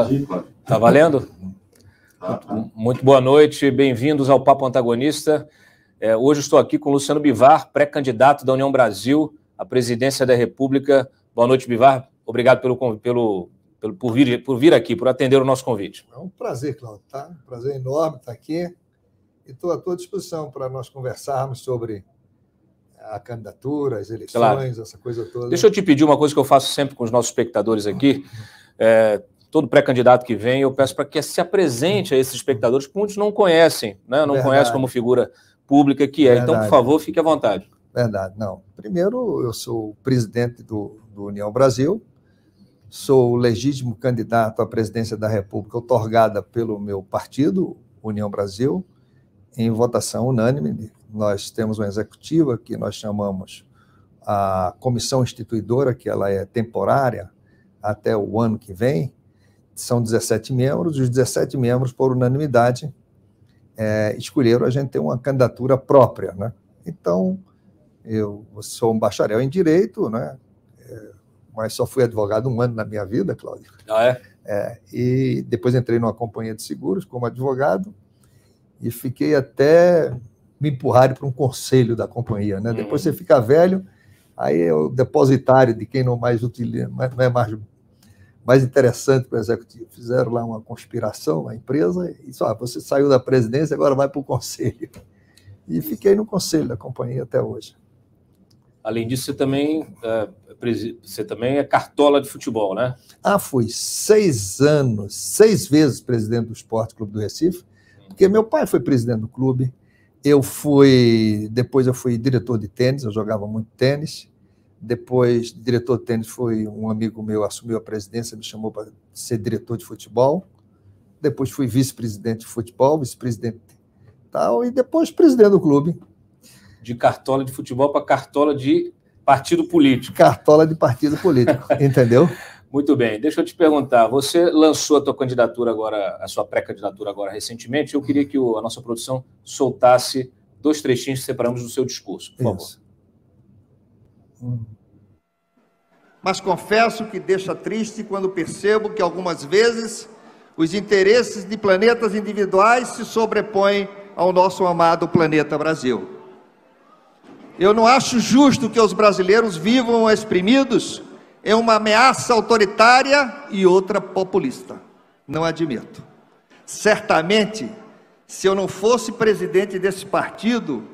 Tá, tá valendo? Tá, tá. Muito boa noite, bem-vindos ao Papo Antagonista. É, hoje estou aqui com Luciano Bivar, pré-candidato da União Brasil à presidência da República. Boa noite, Bivar. Obrigado pelo, pelo, pelo, por, vir, por vir aqui, por atender o nosso convite. É um prazer, Claudio. Tá? Um prazer enorme estar aqui. E estou à tua disposição para nós conversarmos sobre a candidatura, as eleições, claro. essa coisa toda. Deixa eu te pedir uma coisa que eu faço sempre com os nossos espectadores aqui. É, todo pré-candidato que vem, eu peço para que se apresente a esses espectadores, que muitos não conhecem, né? não conhecem como figura pública que é. Verdade. Então, por favor, fique à vontade. Verdade, não. Primeiro, eu sou presidente do, do União Brasil, sou o legítimo candidato à presidência da República otorgada pelo meu partido, União Brasil, em votação unânime. Nós temos uma executiva que nós chamamos a comissão instituidora, que ela é temporária até o ano que vem. São 17 membros, e os 17 membros, por unanimidade, é, escolheram a gente ter uma candidatura própria. Né? Então, eu sou um bacharel em Direito, né? É, mas só fui advogado um ano na minha vida, Cláudio. Ah, é? é? E depois entrei numa companhia de seguros como advogado e fiquei até me empurrarem para um conselho da companhia. Né? Hum. Depois você fica velho, aí é o depositário de quem não mais utiliza, não é mais, mais interessante para o executivo. Fizeram lá uma conspiração na empresa e só, ah, você saiu da presidência, agora vai para o conselho. E fiquei no conselho da companhia até hoje. Além disso, você também, é, você também é cartola de futebol, né? Ah, fui seis anos, seis vezes presidente do Esporte Clube do Recife, porque meu pai foi presidente do clube, eu fui, depois eu fui diretor de tênis, eu jogava muito tênis, depois diretor de tênis foi um amigo meu, assumiu a presidência, me chamou para ser diretor de futebol, depois fui vice-presidente de futebol, vice-presidente tal, e depois presidente do clube. De cartola de futebol para cartola de partido político. Cartola de partido político, entendeu? Muito bem, deixa eu te perguntar. Você lançou a tua candidatura agora, a sua pré-candidatura agora recentemente. Eu queria que o, a nossa produção soltasse dois trechinhos que separamos do seu discurso, por Isso. favor. Mas confesso que deixa triste quando percebo que algumas vezes os interesses de planetas individuais se sobrepõem ao nosso amado planeta Brasil. Eu não acho justo que os brasileiros vivam exprimidos é uma ameaça autoritária e outra populista. Não admito. Certamente, se eu não fosse presidente desse partido,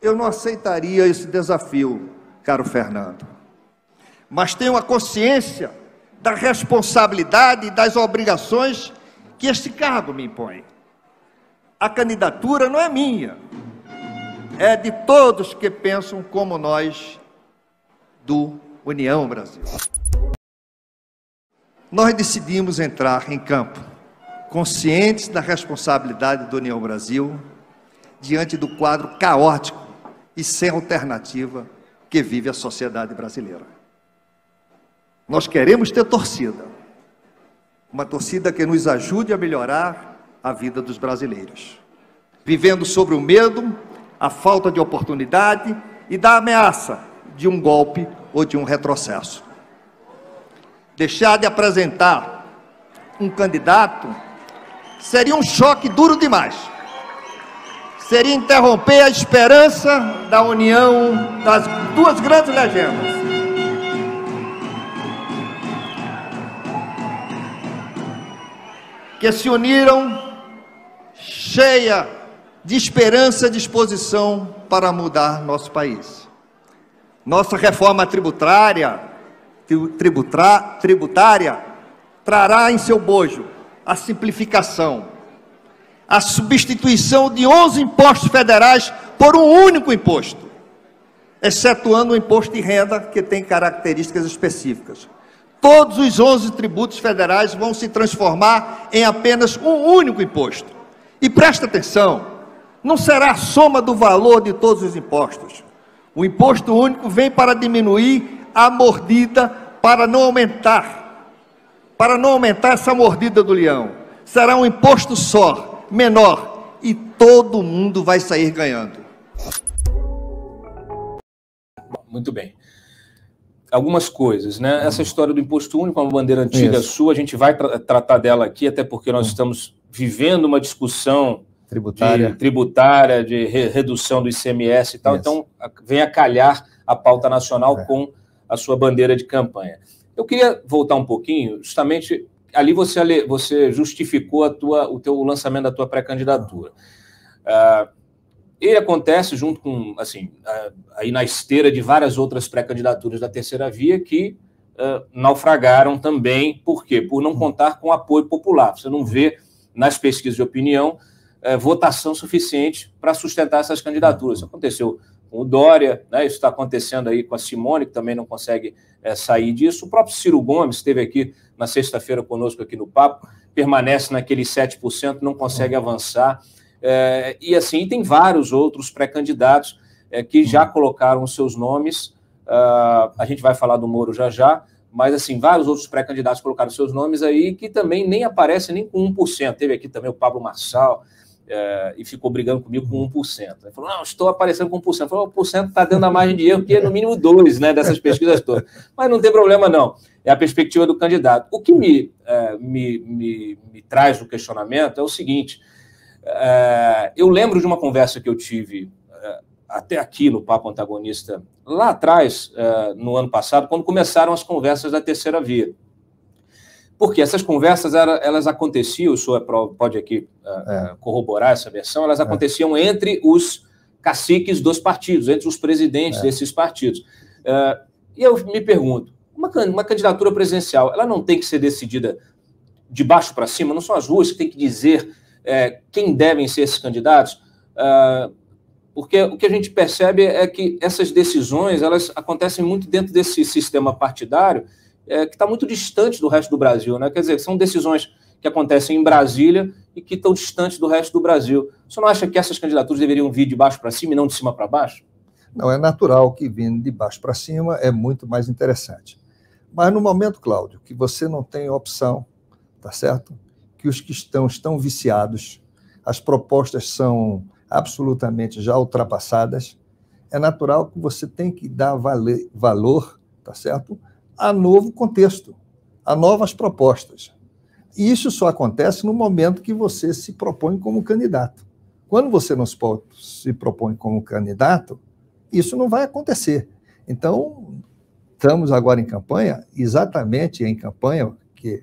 eu não aceitaria esse desafio, caro Fernando. Mas tenho a consciência da responsabilidade e das obrigações que este cargo me impõe. A candidatura não é minha, é de todos que pensam como nós do União Brasil. Nós decidimos entrar em campo, conscientes da responsabilidade do União Brasil, diante do quadro caótico e sem alternativa que vive a sociedade brasileira. Nós queremos ter torcida, uma torcida que nos ajude a melhorar a vida dos brasileiros, vivendo sobre o medo, a falta de oportunidade e da ameaça de um golpe ou de um retrocesso. Deixar de apresentar um candidato seria um choque duro demais. Seria interromper a esperança da união das duas grandes legendas. Que se uniram cheia de esperança e disposição para mudar nosso país. Nossa reforma tributária, tributária trará em seu bojo a simplificação, a substituição de 11 impostos federais por um único imposto, excetuando o imposto de renda, que tem características específicas. Todos os 11 tributos federais vão se transformar em apenas um único imposto. E presta atenção, não será a soma do valor de todos os impostos o imposto único vem para diminuir a mordida, para não aumentar, para não aumentar essa mordida do leão. Será um imposto só, menor, e todo mundo vai sair ganhando. Muito bem. algumas coisas, né? Essa história do imposto único, uma bandeira antiga Isso. sua, a gente vai tra tratar dela aqui, até porque nós estamos vivendo uma discussão tributária, de, tributária, de re redução do ICMS e tal. Isso. Então, vem a calhar a pauta nacional é. com a sua bandeira de campanha. Eu queria voltar um pouquinho, justamente ali você, você justificou a tua, o teu lançamento da tua pré-candidatura. Uh, ele acontece junto com, assim, uh, aí na esteira de várias outras pré-candidaturas da terceira via que uh, naufragaram também. Por quê? Por não contar com apoio popular. Você não vê nas pesquisas de opinião votação suficiente para sustentar essas candidaturas. Isso aconteceu com o Dória, né? isso está acontecendo aí com a Simone, que também não consegue é, sair disso. O próprio Ciro Gomes esteve aqui na sexta-feira conosco aqui no Papo, permanece naqueles 7%, não consegue uhum. avançar. É, e assim, tem vários outros pré-candidatos é, que já uhum. colocaram seus nomes. Uh, a gente vai falar do Moro já já, mas assim, vários outros pré-candidatos colocaram seus nomes aí que também nem aparecem nem com 1%. Teve aqui também o Pablo Marçal, é, e ficou brigando comigo com 1%. Ele falou, não, estou aparecendo com 1%. Eu falei, 1% está dentro da margem de erro, que é no mínimo 2%, né, dessas pesquisas todas. Mas não tem problema, não. É a perspectiva do candidato. O que me, é, me, me, me, traz o questionamento é o seguinte, é, eu lembro de uma conversa que eu tive é, até aqui no Papo Antagonista, lá atrás, é, no ano passado, quando começaram as conversas da terceira via. Porque essas conversas elas aconteciam, o senhor pode aqui uh, é. corroborar essa versão, elas é. aconteciam é. entre os caciques dos partidos, entre os presidentes é. desses partidos. E eu me pergunto, uma, uma candidatura presidencial, ela não tem que ser decidida de baixo para cima? Não são as ruas que têm que dizer é, quem devem ser esses candidatos? Porque o que a gente percebe é que essas decisões elas acontecem muito dentro desse sistema partidário é, que está muito distante do resto do Brasil, né? Quer dizer, são decisões que acontecem em Brasília e que estão distantes do resto do Brasil. Você não acha que essas candidaturas deveriam vir de baixo para cima e não de cima para baixo? Não, é natural que vindo de baixo para cima é muito mais interessante. Mas no momento, Cláudio, que você não tem opção, tá certo? Que os que estão estão viciados, as propostas são absolutamente já ultrapassadas, é natural que você tem que dar valor, tá certo? A novo contexto, a novas propostas. E isso só acontece no momento que você se propõe como candidato. Quando você não se propõe como candidato, isso não vai acontecer. Então, estamos agora em campanha, exatamente em campanha, que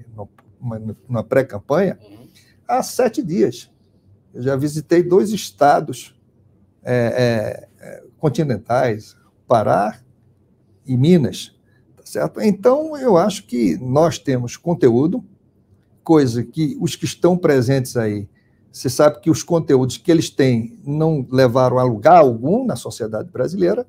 na pré-campanha, há sete dias. Eu já visitei dois estados é, é, continentais, Pará e Minas, certo? Então, eu acho que nós temos conteúdo, coisa que os que estão presentes aí, você sabe que os conteúdos que eles têm não levaram a lugar algum na sociedade brasileira,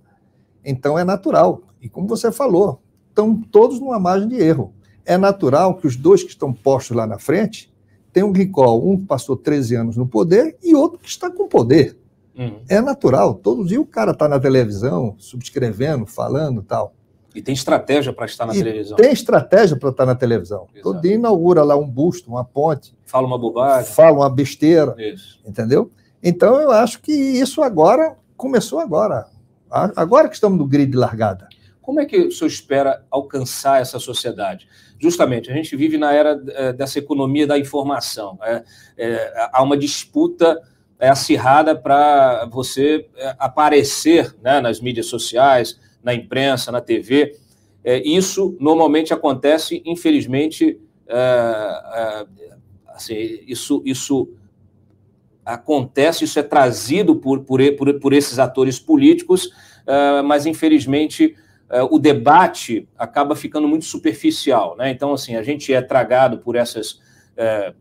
então é natural. E como você falou, estão todos numa margem de erro. É natural que os dois que estão postos lá na frente tenham um recall, um que passou 13 anos no poder e outro que está com poder. Uhum. É natural. Todo dia o cara está na televisão, subscrevendo, falando tal. E tem estratégia para estar na e televisão. Tem estratégia para estar na televisão. Exato. Todo dia inaugura lá um busto, uma ponte. Fala uma bobagem. Fala uma besteira. Isso. Entendeu? Então eu acho que isso agora começou agora. Agora que estamos no grid de largada. Como é que o senhor espera alcançar essa sociedade? Justamente, a gente vive na era eh, dessa economia da informação. É, é, há uma disputa é, acirrada para você é, aparecer né, nas mídias sociais, na imprensa, na TV. É, isso normalmente acontece, infelizmente, é, é, assim, isso, isso acontece, isso é trazido por, por, por, por esses atores políticos, é, mas infelizmente é, o debate acaba ficando muito superficial. Né? Então, assim, a gente é tragado por essas é,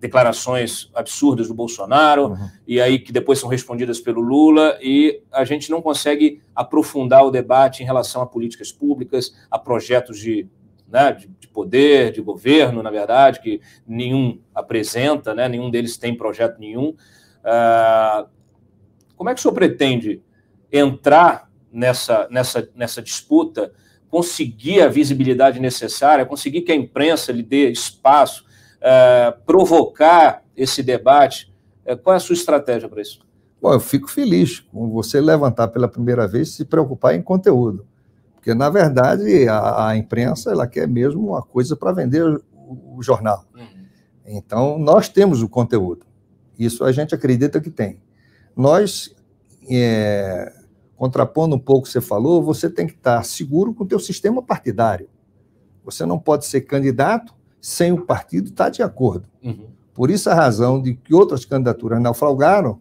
declarações absurdas do Bolsonaro, uhum. e aí que depois são respondidas pelo Lula, e a gente não consegue aprofundar o debate em relação a políticas públicas, a projetos de, né, de, de, poder, de governo, na verdade, que nenhum apresenta, né, nenhum deles tem projeto nenhum. Uh, como é que o senhor pretende entrar nessa, nessa, nessa disputa, conseguir a visibilidade necessária, conseguir que a imprensa lhe dê espaço, é, provocar esse debate. É, qual é a sua estratégia para isso? Bom, eu fico feliz com você levantar pela primeira vez e se preocupar em conteúdo. Porque, na verdade, a, a imprensa ela quer mesmo uma coisa para vender o, o jornal. Uhum. Então, nós temos o conteúdo. Isso a gente acredita que tem. Nós, é, contrapondo um pouco o que você falou, você tem que estar seguro com o teu sistema partidário. Você não pode ser candidato sem o partido estar de acordo. Uhum. Por isso a razão de que outras candidaturas naufragaram,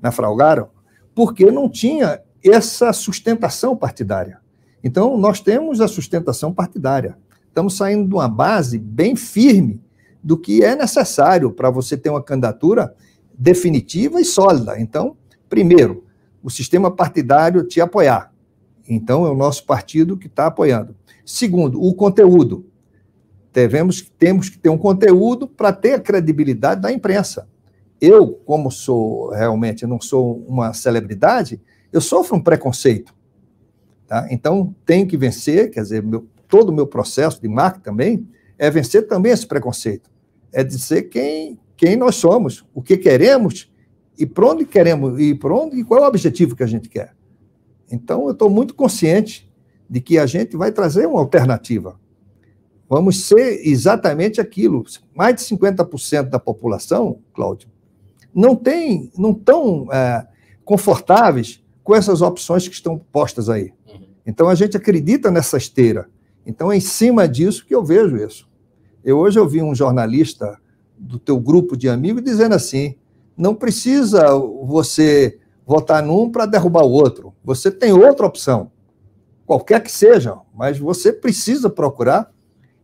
naufragaram porque não tinha essa sustentação partidária. Então, nós temos a sustentação partidária. Estamos saindo de uma base bem firme do que é necessário para você ter uma candidatura definitiva e sólida. Então, primeiro, o sistema partidário te apoiar. Então, é o nosso partido que está apoiando. Segundo, o conteúdo. Devemos, temos que ter um conteúdo para ter a credibilidade da imprensa. Eu, como sou realmente, não sou uma celebridade, eu sofro um preconceito. Tá? Então, tem que vencer, quer dizer, meu, todo o meu processo de marketing também é vencer também esse preconceito. É dizer quem, quem nós somos, o que queremos e para onde queremos ir, para onde e qual é o objetivo que a gente quer. Então, eu estou muito consciente de que a gente vai trazer uma alternativa. Vamos ser exatamente aquilo. Mais de 50% da população, Cláudio, não tem, não estão é, confortáveis com essas opções que estão postas aí. Uhum. Então a gente acredita nessa esteira. Então é em cima disso que eu vejo isso. Eu hoje eu vi um jornalista do teu grupo de amigos dizendo assim: não precisa você votar num para derrubar o outro. Você tem outra opção, qualquer que seja, mas você precisa procurar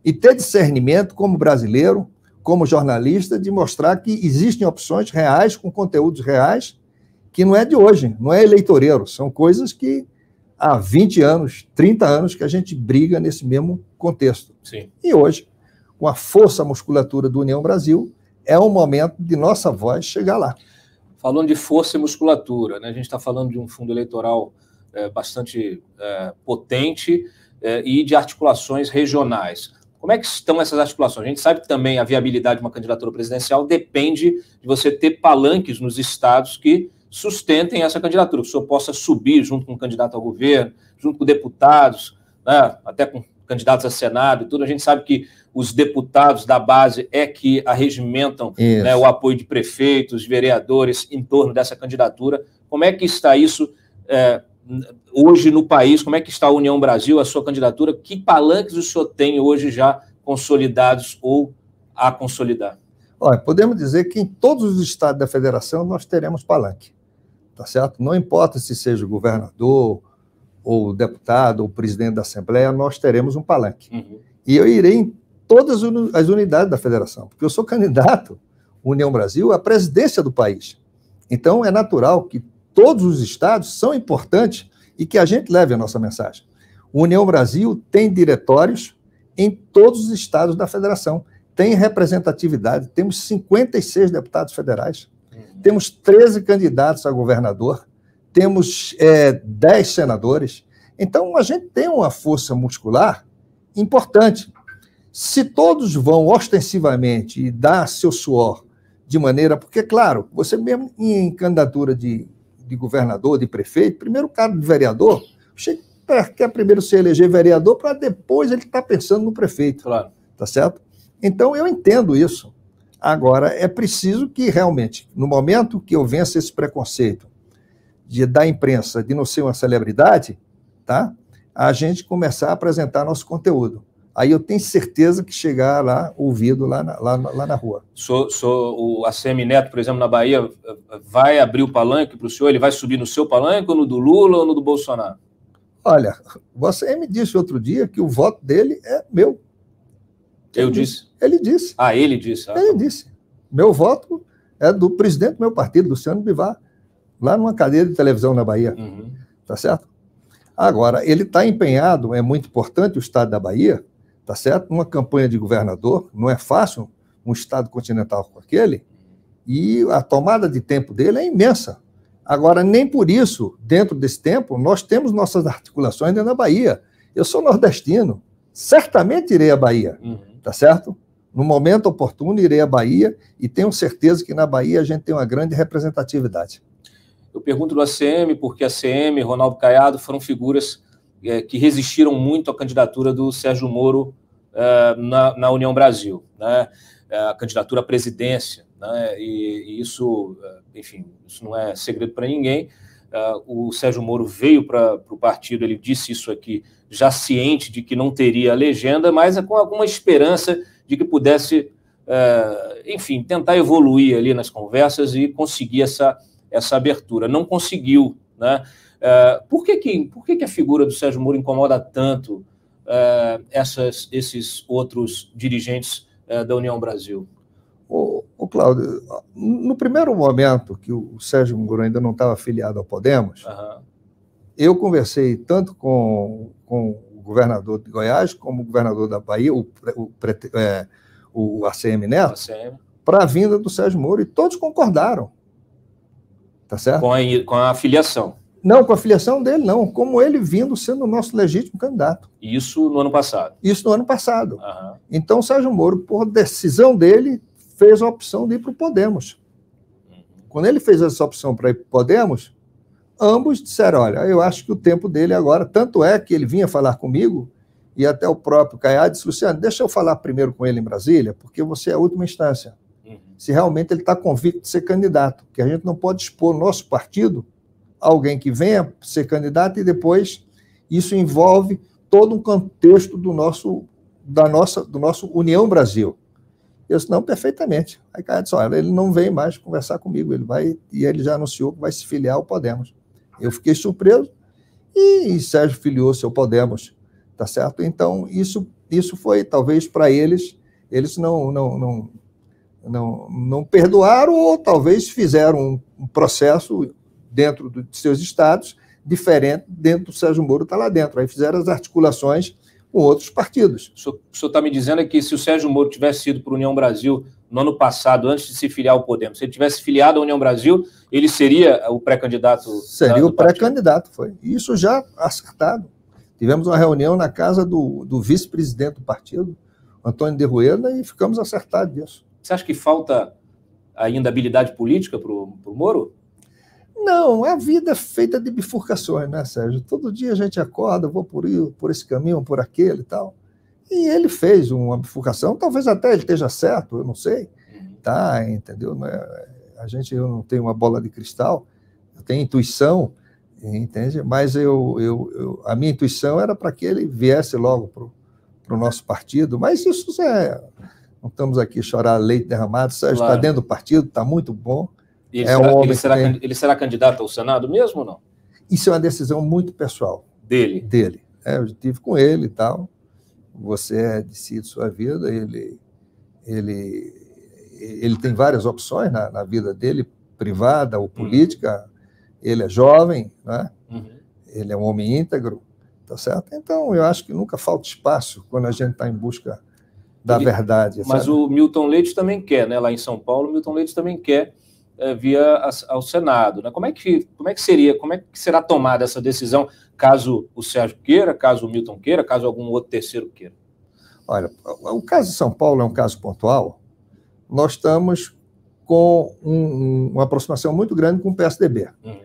e ter discernimento como brasileiro, como jornalista, de mostrar que existem opções reais com conteúdos reais que não é de hoje, não é eleitoreiro, são coisas que há 20 anos, 30 anos que a gente briga nesse mesmo contexto. Sim. E hoje, com a força musculatura do União Brasil, é o momento de nossa voz chegar lá. Falando de força e musculatura, né? a gente está falando de um fundo eleitoral é, bastante é, potente é, e de articulações regionais. Como é que estão essas articulações? A gente sabe que também a viabilidade de uma candidatura presidencial depende de você ter palanques nos estados que sustentem essa candidatura, que o senhor possa subir junto com o candidato ao governo, junto com deputados, né, até com candidatos a Senado e tudo. A gente sabe que os deputados da base é que arregimentam né, o apoio de prefeitos, vereadores em torno dessa candidatura. Como é que está isso é, hoje no país? Como é que está a União Brasil, a sua candidatura? Que palanques o senhor tem hoje já consolidados ou a consolidar? Olha, podemos dizer que em todos os estados da federação nós teremos palanque tá certo? Não importa se seja o governador, ou o deputado, ou o presidente da Assembleia, nós teremos um palanque. Uhum. E eu irei em todas as unidades da federação, porque eu sou candidato, União Brasil, à presidência do país. Então, é natural que todos os estados são importantes e que a gente leve a nossa mensagem. O União Brasil tem diretórios em todos os estados da federação, tem representatividade, temos 56 deputados federais temos 13 candidatos a governador, temos é, 10 senadores. Então, a gente tem uma força muscular importante. Se todos vão ostensivamente e dar seu suor de maneira. Porque, claro, você mesmo em candidatura de, de governador, de prefeito, primeiro o cara de vereador, quer primeiro se eleger vereador para depois ele estar tá pensando no prefeito. Claro. Tá certo? Então, eu entendo isso. Agora, é preciso que realmente, no momento que eu vença esse preconceito de, da imprensa de não ser uma celebridade, tá? a gente começar a apresentar nosso conteúdo. Aí eu tenho certeza que chegar lá, ouvido lá na, lá, lá na rua. Sou, o ACM Neto, por exemplo, na Bahia, vai abrir o palanque para o senhor? Ele vai subir no seu palanque, ou no do Lula, ou no do Bolsonaro? Olha, o ACM disse outro dia que o voto dele é meu. Eu disse? Ele disse. Ah, ele disse. Ah, ele tá disse. Meu voto é do presidente do meu partido, Luciano Bivar, lá numa cadeira de televisão na Bahia. Uhum. Tá certo? Agora, ele está empenhado, é muito importante o estado da Bahia, tá certo? Uma campanha de governador, não é fácil um estado continental com aquele, e a tomada de tempo dele é imensa. Agora, nem por isso, dentro desse tempo, nós temos nossas articulações dentro da Bahia. Eu sou nordestino, certamente irei à Bahia. Uhum tá certo? No momento oportuno, irei à Bahia e tenho certeza que na Bahia a gente tem uma grande representatividade. Eu pergunto do ACM, porque a ACM, Ronaldo Caiado foram figuras é, que resistiram muito à candidatura do Sérgio Moro é, na, na, União Brasil, né? É, a candidatura à presidência, né? e, e isso, é, enfim, isso não é segredo para ninguém. o Sérgio Moro veio para o partido, ele disse isso aqui, já ciente de que não teria legenda, mas com alguma esperança de que pudesse, enfim, tentar evoluir ali nas conversas e conseguir essa, essa abertura. Não conseguiu, né? Uh, por que, que, por que, que a figura do Sérgio Moro incomoda tanto uh, essas, esses outros dirigentes uh, da União Brasil? O, o Cláudio, no primeiro momento que o Sérgio Moro ainda não estava afiliado ao Podemos, uhum. eu conversei tanto com, com o governador de Goiás como o governador da Bahia, o, o, é, o ACM Neto, para a vinda do Sérgio Moro, e todos concordaram. Tá certo? Com a, com a afiliação. Não, com a filiação dele, não. Como ele vindo sendo o nosso legítimo candidato. Isso no ano passado? Isso no ano passado. Uhum. Então, Sérgio Moro, por decisão dele, fez a opção de ir para o Podemos. Uhum. Quando ele fez essa opção para ir para o Podemos, ambos disseram: olha, eu acho que o tempo dele agora. Tanto é que ele vinha falar comigo, e até o próprio Caiado disse: Luciano, deixa eu falar primeiro com ele em Brasília, porque você é a última instância. Uhum. Se realmente ele está convicto de ser candidato, que a gente não pode expor o nosso partido alguém que venha ser candidato e depois isso envolve todo um contexto do nosso da nossa do nosso União Brasil. Eu disse, não, perfeitamente. Aí cara disse, olha, ele não vem mais conversar comigo, ele vai, e ele já anunciou que vai se filiar ao Podemos. Eu fiquei surpreso, e, e Sérgio filiou-se ao Podemos, tá certo? Então, isso, isso foi, talvez, para eles, eles não, não, não, não, não perdoaram, ou talvez fizeram um, um processo dentro de seus estados, diferente dentro do Sérgio Moro está lá dentro. Aí fizeram as articulações com outros partidos. O senhor está me dizendo que se o Sérgio Moro tivesse ido para a União Brasil no ano passado, antes de se filiar ao Podemos, se ele tivesse filiado à União Brasil, ele seria o pré-candidato? Seria o pré-candidato, foi. Isso já acertado. Tivemos uma reunião na casa do, do vice-presidente do partido, Antônio de Rueda, e ficamos acertados disso. Você acha que falta ainda habilidade política para o Moro? Não, a vida é feita de bifurcações, né, Sérgio? Todo dia a gente acorda, vou por, por esse caminho, por aquele e tal. E ele fez uma bifurcação, talvez até ele esteja certo, eu não sei. Tá, entendeu? É, a gente eu não tenho uma bola de cristal, eu tenho intuição, entende? Mas eu, eu, eu a minha intuição era para que ele viesse logo para o nosso partido, mas isso é. Não estamos aqui chorar leite derramado, Sérgio está claro. dentro do partido, está muito bom. Ele, é será, um ele, será, tem... ele será candidato ao Senado mesmo ou não? Isso é uma decisão muito pessoal. Dele? Dele. É, eu estive com ele e tal. Você é decide sua vida, ele, ele, ele tem várias opções na, na vida dele, privada ou política. Uhum. Ele é jovem, né? Uhum. ele é um homem íntegro, tá certo? Então, eu acho que nunca falta espaço quando a gente está em busca da ele, verdade. Mas sabe? o Milton Leite também quer, né? Lá em São Paulo, o Milton Leite também quer é, via ao Senado. Né? Como, é que, como é que seria, como é que será tomada essa decisão, caso o Sérgio queira, caso o Milton queira, caso algum outro terceiro queira? Olha, o caso de São Paulo é um caso pontual. Nós estamos com um, uma aproximação muito grande com o PSDB. Uhum.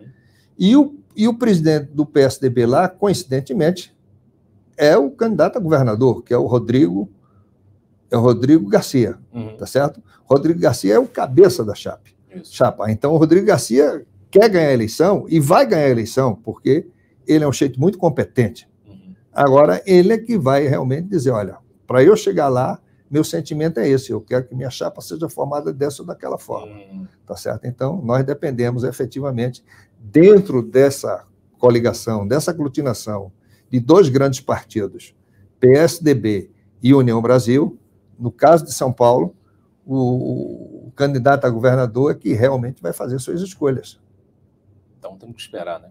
E, o, e o presidente do PSDB lá, coincidentemente, é o candidato a governador, que é o Rodrigo, é o Rodrigo Garcia, uhum. tá certo? Rodrigo Garcia é o cabeça da Chape. Isso. chapa. Então, o Rodrigo Garcia quer ganhar a eleição e vai ganhar a eleição, porque ele é um jeito muito competente. Uhum. Agora, ele é que vai realmente dizer: olha, para eu chegar lá, meu sentimento é esse, eu quero que minha chapa seja formada dessa ou daquela forma. Uhum. Tá certo? Então, nós dependemos efetivamente, dentro dessa coligação, dessa aglutinação de dois grandes partidos, PSDB e União Brasil, no caso de São Paulo, o candidato a governador é que realmente vai fazer suas escolhas. Então temos que esperar, né?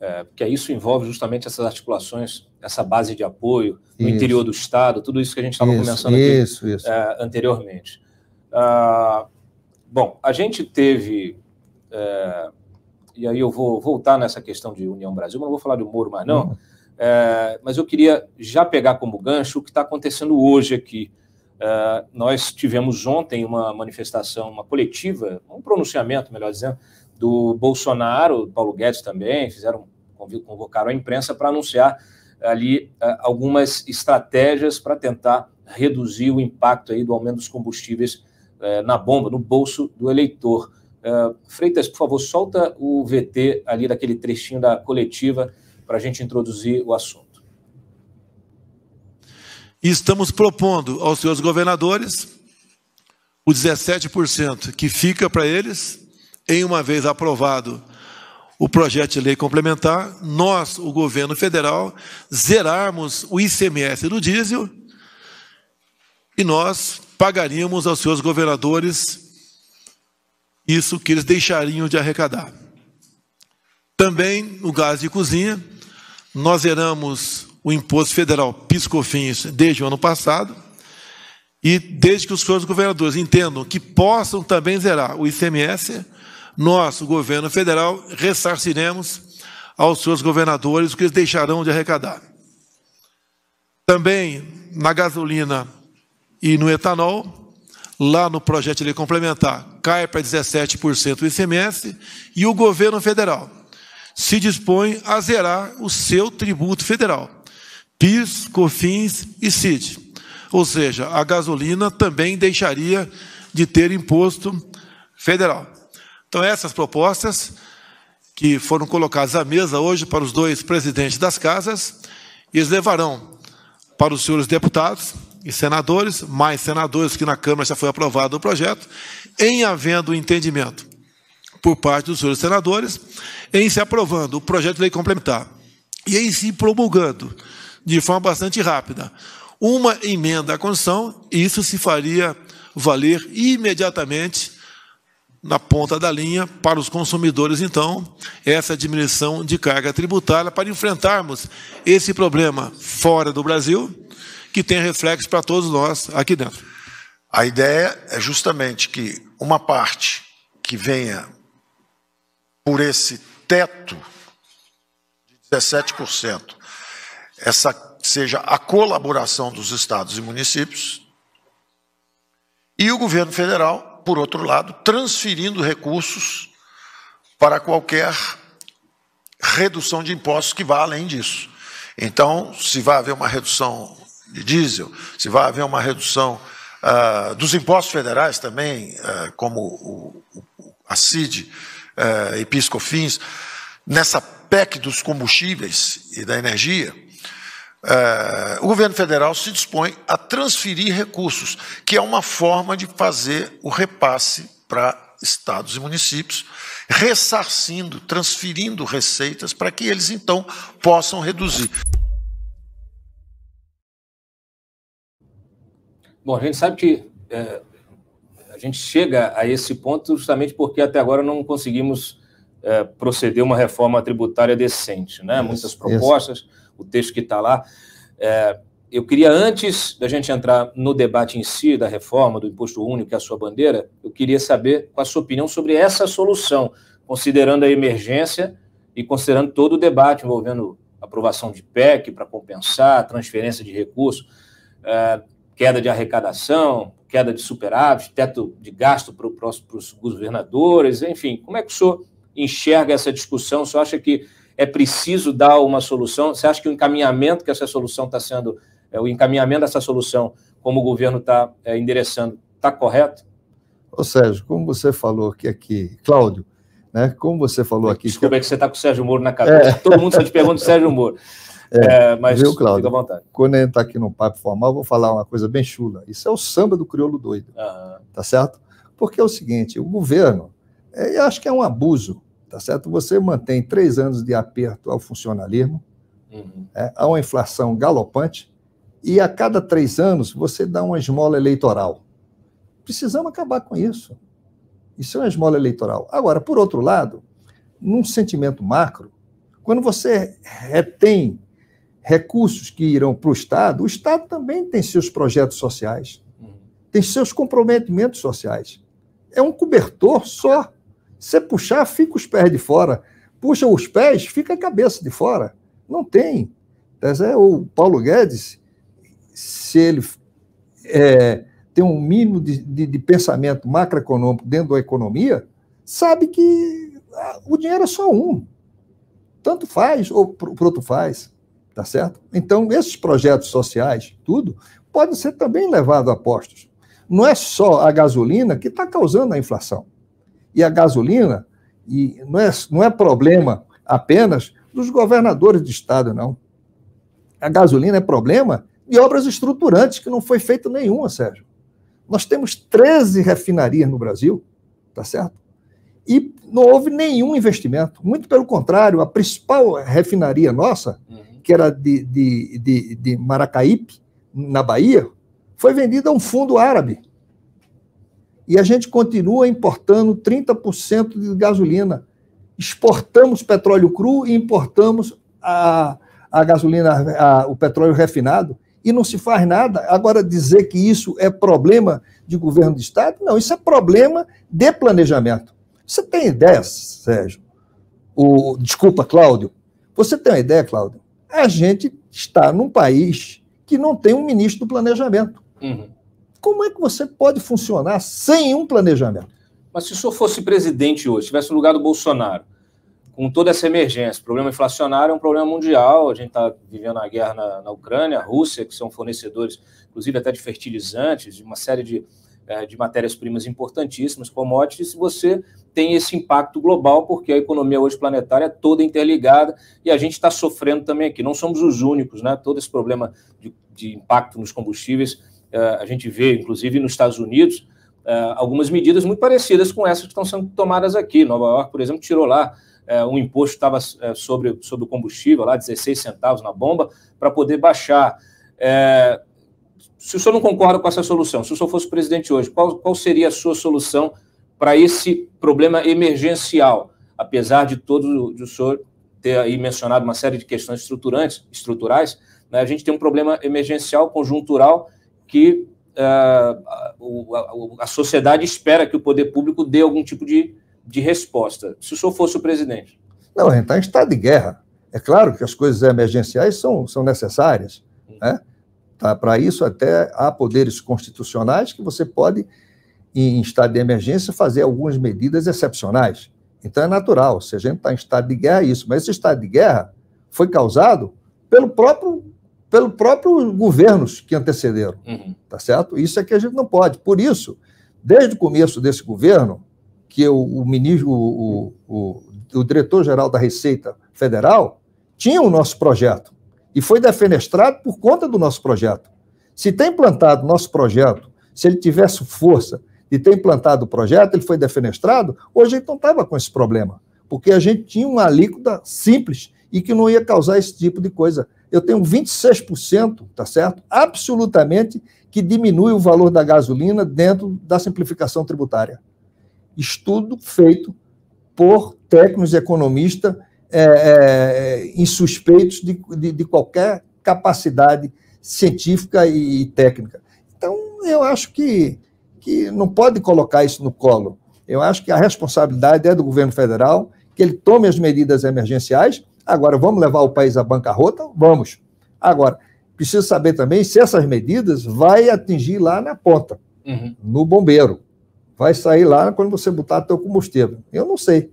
É, porque isso envolve justamente essas articulações, essa base de apoio no isso. interior do Estado, tudo isso que a gente estava começando aqui isso, isso. É, anteriormente. Ah, bom, a gente teve, é, e aí eu vou voltar nessa questão de União Brasil, mas não vou falar do Moro mais não, uhum. é, mas eu queria já pegar como gancho o que está acontecendo hoje aqui Uh, nós tivemos ontem uma manifestação, uma coletiva, um pronunciamento, melhor dizendo, do Bolsonaro, Paulo Guedes também, fizeram convocaram a imprensa para anunciar ali algumas estratégias para tentar reduzir o impacto aí do aumento dos combustíveis na bomba, no bolso do eleitor. Freitas, por favor, solta o VT ali daquele trechinho da coletiva para a gente introduzir o assunto. E estamos propondo aos seus governadores o 17% que fica para eles, em uma vez aprovado o projeto de lei complementar, nós, o governo federal, zerarmos o ICMS do diesel e nós pagaríamos aos seus governadores isso que eles deixariam de arrecadar. Também no gás de cozinha, nós zeramos o imposto federal PIS/COFINS desde o ano passado e desde que os senhores governadores entendam que possam também zerar o ICMS, nós, governo federal, ressarciremos aos seus governadores o que eles deixarão de arrecadar. Também na gasolina e no etanol, lá no projeto de lei complementar, cai para 17% o ICMS e o governo federal se dispõe a zerar o seu tributo federal, PIS, COFINS e CID. Ou seja, a gasolina também deixaria de ter imposto federal. Então, essas propostas que foram colocadas à mesa hoje para os dois presidentes das casas, eles levarão para os senhores deputados e senadores, mais senadores que na Câmara já foi aprovado o projeto, em havendo entendimento por parte dos senhores senadores, em se aprovando o projeto de lei complementar e em se promulgando de forma bastante rápida uma emenda à Constituição, isso se faria valer imediatamente na ponta da linha para os consumidores, então, essa diminuição de carga tributária para enfrentarmos esse problema fora do Brasil, que tem reflexo para todos nós aqui dentro. A ideia é justamente que uma parte que venha por esse teto de 17%, essa seja a colaboração dos estados e municípios, e o governo federal, por outro lado, transferindo recursos para qualquer redução de impostos que vá além disso. Então, se vai haver uma redução de diesel, se vai haver uma redução uh, dos impostos federais também, uh, como o, o, a CID, uh, e piscofins, nessa PEC dos combustíveis e da energia, uh, o governo federal se dispõe a transferir recursos, que é uma forma de fazer o repasse para estados e municípios, ressarcindo, transferindo receitas para que eles então possam reduzir. Bom, a gente sabe que é, a gente chega a esse ponto justamente porque até agora não conseguimos é, proceder uma reforma tributária decente, né? Isso, Muitas propostas, isso. O texto que está lá. É, eu queria, antes da gente entrar no debate em si da reforma do imposto único, que é a sua bandeira, eu queria saber qual a sua opinião sobre essa solução, considerando a emergência e considerando todo o debate envolvendo aprovação de PEC para compensar, transferência de recursos, é, queda de arrecadação, queda de superávit, teto de gasto para, para os governadores, enfim, como é que o senhor enxerga essa discussão? O senhor acha que é preciso dar uma solução? Você acha que o encaminhamento que essa solução está sendo, é, o encaminhamento dessa solução, como o governo está é, endereçando, está correto? Ô Sérgio, como você falou que aqui, Cláudio, né? Como você falou aqui. Desculpa, que... é que você está com o Sérgio Moro na cabeça. É. Todo mundo só te pergunta o Sérgio Moro. É, é, mas viu, Cláudio? fica à vontade. Quando a gente está aqui no papo formal, vou falar uma coisa bem chula. Isso é o samba do crioulo doido. Uhum. Tá certo? Porque é o seguinte: o governo, é, eu acho que é um abuso, tá certo? Você mantém três anos de aperto ao funcionalismo, uhum. é, há uma inflação galopante, e a cada três anos você dá uma esmola eleitoral. Precisamos acabar com isso. Isso é uma esmola eleitoral. Agora, por outro lado, num sentimento macro, quando você retém recursos que irão para o Estado, o Estado também tem seus projetos sociais, tem seus comprometimentos sociais. É um cobertor só. Você puxar, fica os pés de fora. Puxa os pés, fica a cabeça de fora. Não tem. O Paulo Guedes, se ele é, tem um mínimo de, de, de pensamento macroeconômico dentro da economia, sabe que ah, o dinheiro é só um. tanto faz ou para outro faz, tá certo? Então, esses projetos sociais, tudo, podem ser também levados a postos. Não é só a gasolina que está causando a inflação. E a gasolina e não é, não é problema apenas dos governadores de Estado, não. A gasolina é problema de obras estruturantes, que não foi feito nenhuma, Sérgio. Nós temos 13 refinarias no Brasil, tá certo? E não houve nenhum investimento. Muito pelo contrário, a principal refinaria nossa, uhum. que era de, de, de, de Maracaípe, na Bahia, foi vendida a um fundo árabe. E a gente continua importando 30% de gasolina. Exportamos petróleo cru e importamos a, a gasolina, a, o petróleo refinado e não se faz nada. Agora, dizer que isso é problema de governo de Estado, não, isso é problema de planejamento. Você tem ideia, Sérgio? O, desculpa, Cláudio. Você tem uma ideia, Cláudio? A gente está num país que não tem um ministro do planejamento. Uhum. Como é que você pode funcionar sem um planejamento? Mas se o senhor fosse presidente hoje, estivesse no lugar do Bolsonaro, com toda essa emergência. Problema inflacionário é um problema mundial. A gente está vivendo a guerra na, na, Ucrânia, a Rússia, que são fornecedores, inclusive até de fertilizantes, de uma série de, é, de matérias-primas importantíssimas, commodities. Você tem esse impacto global, porque a economia hoje planetária é toda interligada e a gente está sofrendo também aqui. Não somos os únicos, né? Todo esse problema de, de impacto nos combustíveis, a gente vê, inclusive nos Estados Unidos, é, algumas medidas muito parecidas com essas que estão sendo tomadas aqui. Nova York, por exemplo, tirou lá é, um imposto estava é, sobre, sobre o combustível, lá 16 centavos na bomba, para poder baixar. É, se o senhor não concorda com essa solução, se o senhor fosse presidente hoje, qual, qual seria a sua solução para esse problema emergencial? Apesar de todo de o senhor ter aí mencionado uma série de questões estruturantes, estruturais, né, a gente tem um problema emergencial, conjuntural, que uh, a, a, a sociedade espera que o poder público dê algum tipo de de resposta, se o senhor fosse o presidente? Não, a gente está em estado de guerra. É claro que as coisas emergenciais são, são necessárias. Né? Tá, Para isso, até há poderes constitucionais que você pode, em estado de emergência, fazer algumas medidas excepcionais. Então é natural, se a gente está em estado de guerra, é isso. Mas esse estado de guerra foi causado pelo próprio, pelo próprio governos que antecederam. Uhum. Tá certo? Isso é que a gente não pode. Por isso, desde o começo desse governo, que o, o ministro, o, o, o diretor-geral da Receita Federal tinha o nosso projeto e foi defenestrado por conta do nosso projeto. Se tem implantado nosso projeto, se ele tivesse força de ter implantado o projeto, ele foi defenestrado, hoje ele não estava com esse problema, porque a gente tinha uma alíquota simples e que não ia causar esse tipo de coisa. Eu tenho 26%, tá certo? Absolutamente que diminui o valor da gasolina dentro da simplificação tributária estudo feito por técnicos economistas é, é, insuspeitos de, de, de, qualquer capacidade científica e técnica. Então, eu acho que, que não pode colocar isso no colo. Eu acho que a responsabilidade é do governo federal, que ele tome as medidas emergenciais. Agora, vamos levar o país à bancarrota? Vamos. Agora, precisa saber também se essas medidas vai atingir lá na ponta, uhum. no bombeiro vai sair lá quando você botar teu combustível. Eu não sei.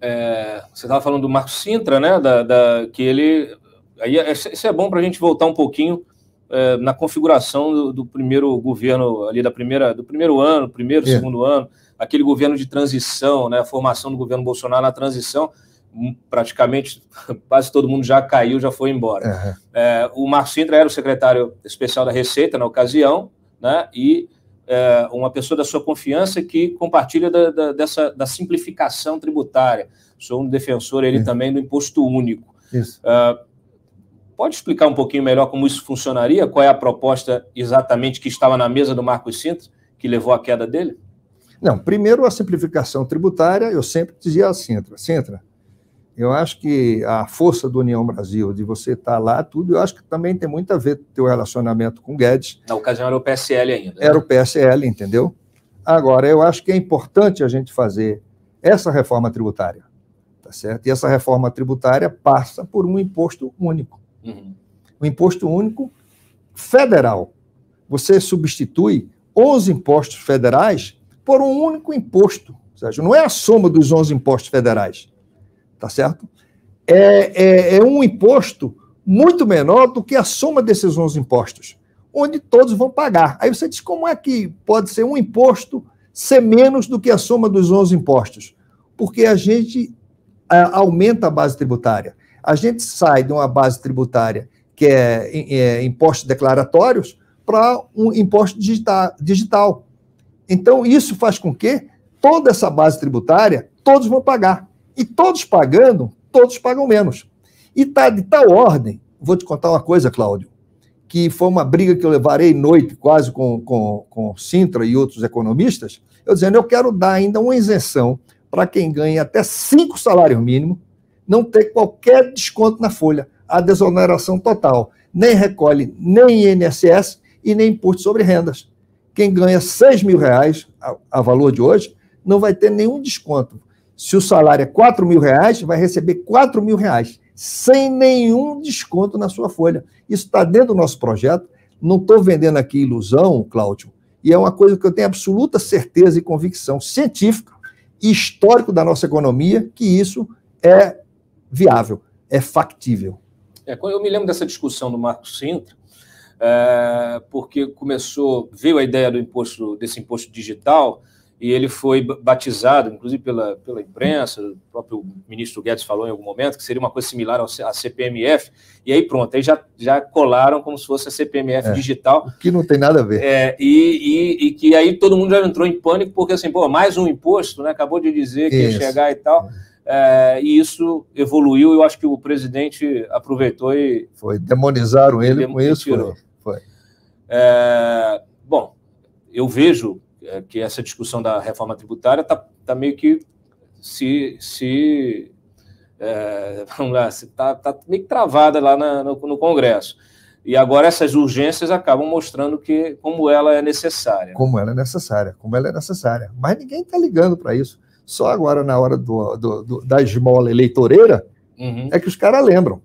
É, você estava falando do Marco Sintra, né? Da, da, que ele. Aí, é, isso é bom para a gente voltar um pouquinho é, na configuração do, do, primeiro governo ali da primeira, do primeiro ano, primeiro, é. segundo ano, aquele governo de transição, né? A formação do governo Bolsonaro na transição praticamente quase todo mundo já caiu, já foi embora. Uhum. É, o Marco Sintra era o secretário especial da Receita na ocasião, né? E é, uma pessoa da sua confiança que compartilha da, da, dessa, da simplificação tributária. Sou um defensor ele também do imposto único. Isso. Uh, pode explicar um pouquinho melhor como isso funcionaria? Qual é a proposta exatamente que estava na mesa do Marcos Sintra, que levou à queda dele? Não, primeiro a simplificação tributária, eu sempre dizia a Sintra, Sintra, eu acho que a força do União Brasil, de você estar lá, tudo, eu acho que também tem muito a ver com o teu relacionamento com Guedes. Na ocasião era o PSL ainda. Né? Era o PSL, entendeu? Agora, eu acho que é importante a gente fazer essa reforma tributária, tá certo? E essa reforma tributária passa por um imposto único. Uhum. Um imposto único federal. Você substitui 11 impostos federais por um único imposto. Ou seja, não é a soma dos 11 impostos federais tá certo? é, é, é um imposto muito menor do que a soma desses 11 impostos, onde todos vão pagar. Aí você diz, como é que pode ser um imposto ser menos do que a soma dos 11 impostos? Porque a gente a, aumenta a base tributária. A gente sai de uma base tributária que é, é impostos declaratórios para um imposto digita, digital. Então, isso faz com que toda essa base tributária, todos vão pagar. E todos pagando, todos pagam menos. E está de tal ordem, vou te contar uma coisa, Cláudio, que foi uma briga que eu levarei noite quase com, com, com Sintra e outros economistas, eu dizendo, eu quero dar ainda uma isenção para quem ganha até cinco salários mínimos, não ter qualquer desconto na folha, a desoneração total. Nem recolhe nem INSS e nem imposto sobre rendas. Quem ganha 6 mil reais, a, a valor de hoje, não vai ter nenhum desconto. Se o salário é 4 mil reais, vai receber 4 mil reais sem nenhum desconto na sua folha. Isso está dentro do nosso projeto. Não estou vendendo aqui ilusão, Cláudio, e é uma coisa que eu tenho absoluta certeza e convicção científica e histórico da nossa economia que isso é viável, é factível. É, eu me lembro dessa discussão do Marco Sintra, é, porque começou, veio a ideia do imposto, desse imposto digital, e ele foi batizado, inclusive pela, pela imprensa, o próprio ministro Guedes falou em algum momento, que seria uma coisa similar ao, à CPMF, e aí pronto, aí já, já colaram como se fosse a CPMF é, digital. Que não tem nada a ver. É, e, e, e, que aí todo mundo já entrou em pânico, porque assim, pô, mais um imposto, né? Acabou de dizer que isso. ia chegar e tal. É, e isso evoluiu, eu acho que o presidente aproveitou e. Foi, demonizaram ele com isso. Foi. É, bom, eu vejo que essa discussão da reforma tributária está tá meio que se, se é, vamos lá, está tá meio que travada lá na, no, no, Congresso. E agora essas urgências acabam mostrando que como ela é necessária. Como ela é necessária, como ela é necessária. Mas ninguém está ligando para isso. Só agora, na hora do, do, do da esmola eleitoreira, uhum. é que os caras lembram.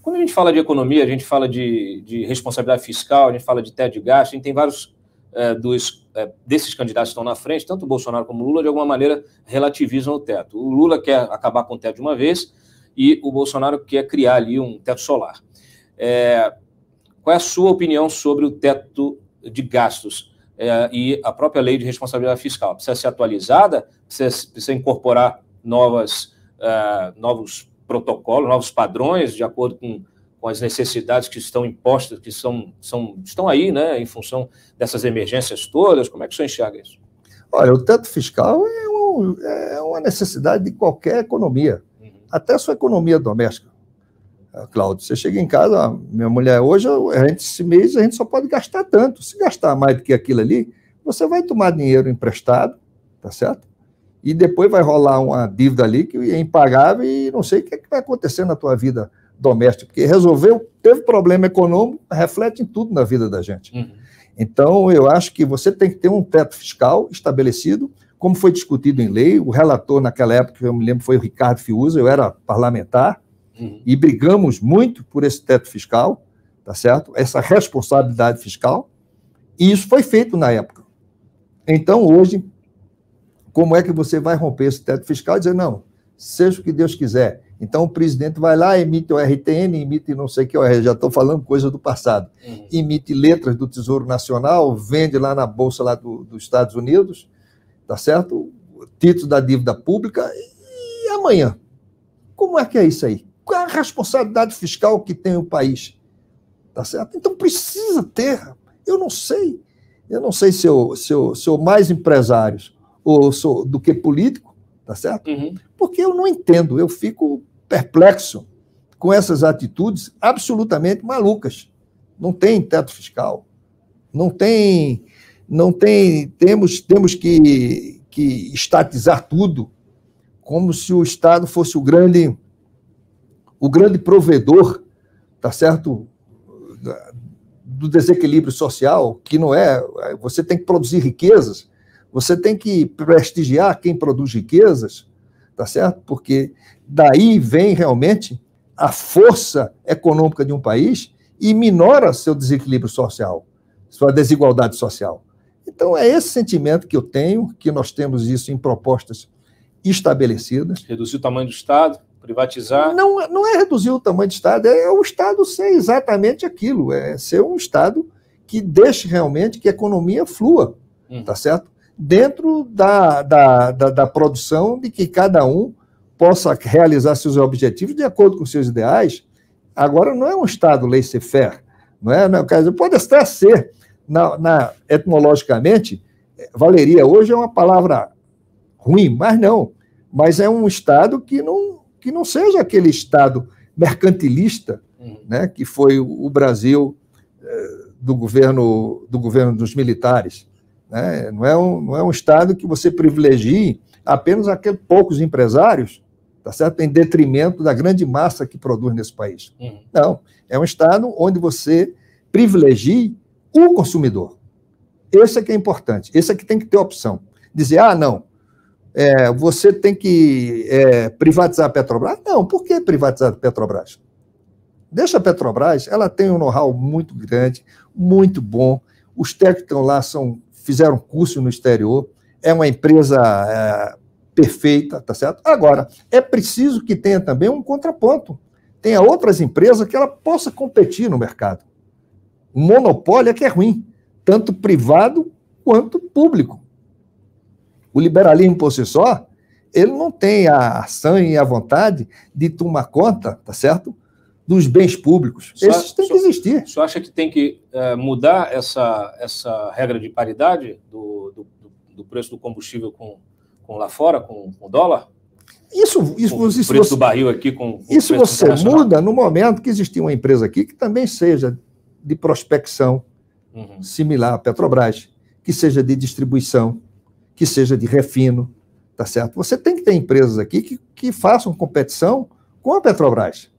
Quando a gente fala de economia, a gente fala de, de responsabilidade fiscal, a gente fala de teto de gasto, a gente tem vários é, dos, é, desses candidatos que estão na frente, tanto o Bolsonaro como Lula, de alguma maneira relativizam o teto. O Lula quer acabar com o teto de uma vez e o Bolsonaro quer criar ali um teto solar. É, qual é a sua opinião sobre o teto de gastos? é, e a própria lei de responsabilidade fiscal. Precisa ser atualizada, precisa, precisa incorporar novas, uh, novos protocolos, novos padrões, de acordo com, com as necessidades que estão impostas, que são, são, estão aí, né, em função dessas emergências todas. Como é que o senhor enxerga isso? Olha, o teto fiscal é, um, é uma necessidade de qualquer economia, uhum. até a sua economia doméstica. Ah, Cláudio, você chega em casa, minha mulher, hoje, a gente, esse mês, a gente só pode gastar tanto. Se gastar mais do que aquilo ali, você vai tomar dinheiro emprestado, tá certo? E depois vai rolar uma dívida ali que é impagável e não sei o que, é que vai acontecer na tua vida doméstica, porque resolveu, teve problema econômico, reflete em tudo na vida da gente. Uhum. Então, eu acho que você tem que ter um teto fiscal estabelecido, como foi discutido em lei. O relator, naquela época, eu me lembro, foi o Ricardo Fiuza, eu era parlamentar, Uhum. E brigamos muito por esse teto fiscal, tá certo? Essa responsabilidade fiscal. E isso foi feito na época. Então, hoje, como é que você vai romper esse teto fiscal e dizer, não, seja o que Deus quiser. Então, o presidente vai lá, emite o RTN, emite não sei o que, já estou falando coisa do passado, uhum. emite letras do Tesouro Nacional, vende lá na Bolsa lá do, dos Estados Unidos, tá certo? Título da dívida pública, e amanhã? Como é que é isso aí? Qual é a responsabilidade fiscal que tem o país? Tá certo? Então precisa ter. Eu não sei. Eu não sei se eu, se eu sou mais empresário ou sou do que político, tá certo? Uhum. Porque eu não entendo, eu fico perplexo com essas atitudes absolutamente malucas. Não tem teto fiscal, não tem, não tem, temos, temos que, que estatizar tudo, como se o Estado fosse o grande o grande provedor, tá certo, do desequilíbrio social, que não é, você tem que produzir riquezas, você tem que prestigiar quem produz riquezas, tá certo? Porque daí vem realmente a força econômica de um país e minora seu desequilíbrio social, sua desigualdade social. Então é esse sentimento que eu tenho, que nós temos isso em propostas estabelecidas. Reduzir o tamanho do Estado, privatizar. Não, não é reduzir o tamanho do Estado, é o Estado ser exatamente aquilo, é ser um Estado que deixe realmente que a economia flua, hum. tá certo? Dentro da, da, da, da, produção de que cada um possa realizar seus objetivos de acordo com seus ideais. Agora, não é um Estado laissez-faire, não é? Não, pode até ser, na, na, etimologicamente, valeria hoje é uma palavra ruim, mas não. Mas é um Estado que não, que não seja aquele Estado mercantilista uhum. né, que foi o Brasil eh, do governo, do governo dos militares. Né? Não, é um, não é um Estado que você privilegie apenas aqueles poucos empresários, tá certo? em detrimento da grande massa que produz nesse país. Uhum. Não, é um Estado onde você privilegie o consumidor. Esse é que é importante, esse é que tem que ter opção. Dizer, ah, não, é, você tem que é, privatizar a Petrobras. Não, por que privatizar a Petrobras? Deixa a Petrobras, ela tem um know-how muito grande, muito bom. Os técnicos que estão lá são, fizeram curso no exterior, é uma empresa é, perfeita, tá certo? Agora, é preciso que tenha também um contraponto. Tenha outras empresas que ela possa competir no mercado. O monopólio é que é ruim tanto privado quanto público. O liberalismo por si só, ele não tem a ação e a vontade de tomar conta, tá certo? Dos bens públicos. Só, Esses têm que existir. Você acha que tem que é, mudar essa, essa regra de paridade do, do, do, preço do combustível com, com lá fora, com o dólar? Isso, isso, o isso preço você, do barril aqui com, com isso você muda no momento que existir uma empresa aqui que também seja de prospecção, uhum. similar à Petrobras, que seja de distribuição, que seja de refino, tá certo? Você tem que ter empresas aqui que, que façam competição com a Petrobras,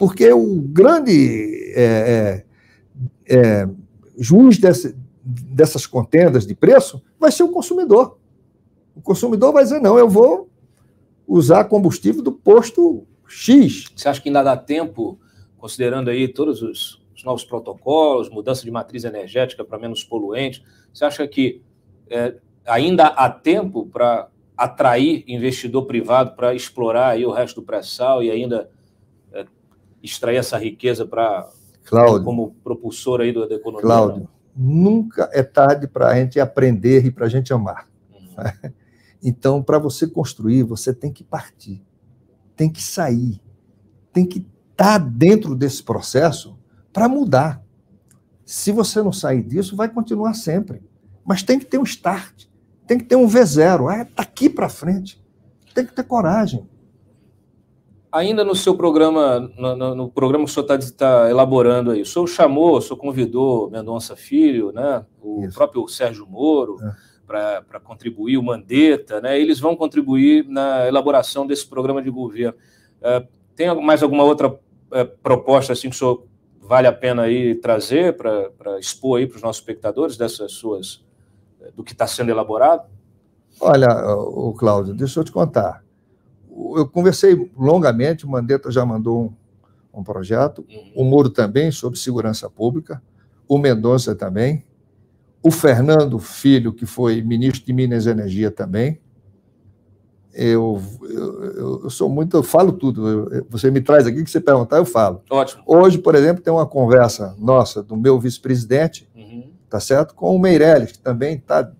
porque o grande é, é, é, juiz desse, dessas contendas de preço vai ser o consumidor. O consumidor vai dizer, não, eu vou usar combustível do posto X. Você acha que ainda dá tempo, considerando aí todos os os novos protocolos, mudança de matriz energética para menos poluente. Você acha que é, ainda há tempo para atrair investidor privado para explorar aí o resto do pré-sal e ainda extrair essa riqueza para como propulsor aí da economia? Cláudio, nunca é tarde para a gente aprender e para a gente amar. Uhum. Então, para você construir, você tem que partir, tem que sair, tem que estar tá dentro desse processo para mudar. Se você não sair disso, vai continuar sempre. Mas tem que ter um start, tem que ter um V0. Ah, daqui para frente. Tem que ter coragem. Ainda no seu programa, no, no programa que o senhor está tá elaborando aí, o senhor chamou, o senhor convidou Mendonça Filho, né, o Isso. próprio Sérgio Moro, é. para contribuir, o Mandetta, né, eles vão contribuir na elaboração desse programa de governo. É, tem mais alguma outra é, proposta assim que o senhor vale a pena aí trazer para expor aí para os nossos espectadores dessas suas do que está sendo elaborado? Olha, o Cláudio, deixa eu te contar. Eu conversei longamente, o Mandetta já mandou um, um projeto, o Moro também, sobre segurança pública, o Mendonça também, o Fernando Filho, que foi ministro de Minas e Energia também, eu, eu, eu, sou muito, eu falo tudo. Eu, você me traz aqui que você perguntar, eu falo. Ótimo. Hoje, por exemplo, tem uma conversa nossa do meu vice-presidente, uhum. tá certo? Com o Meirelles, que também está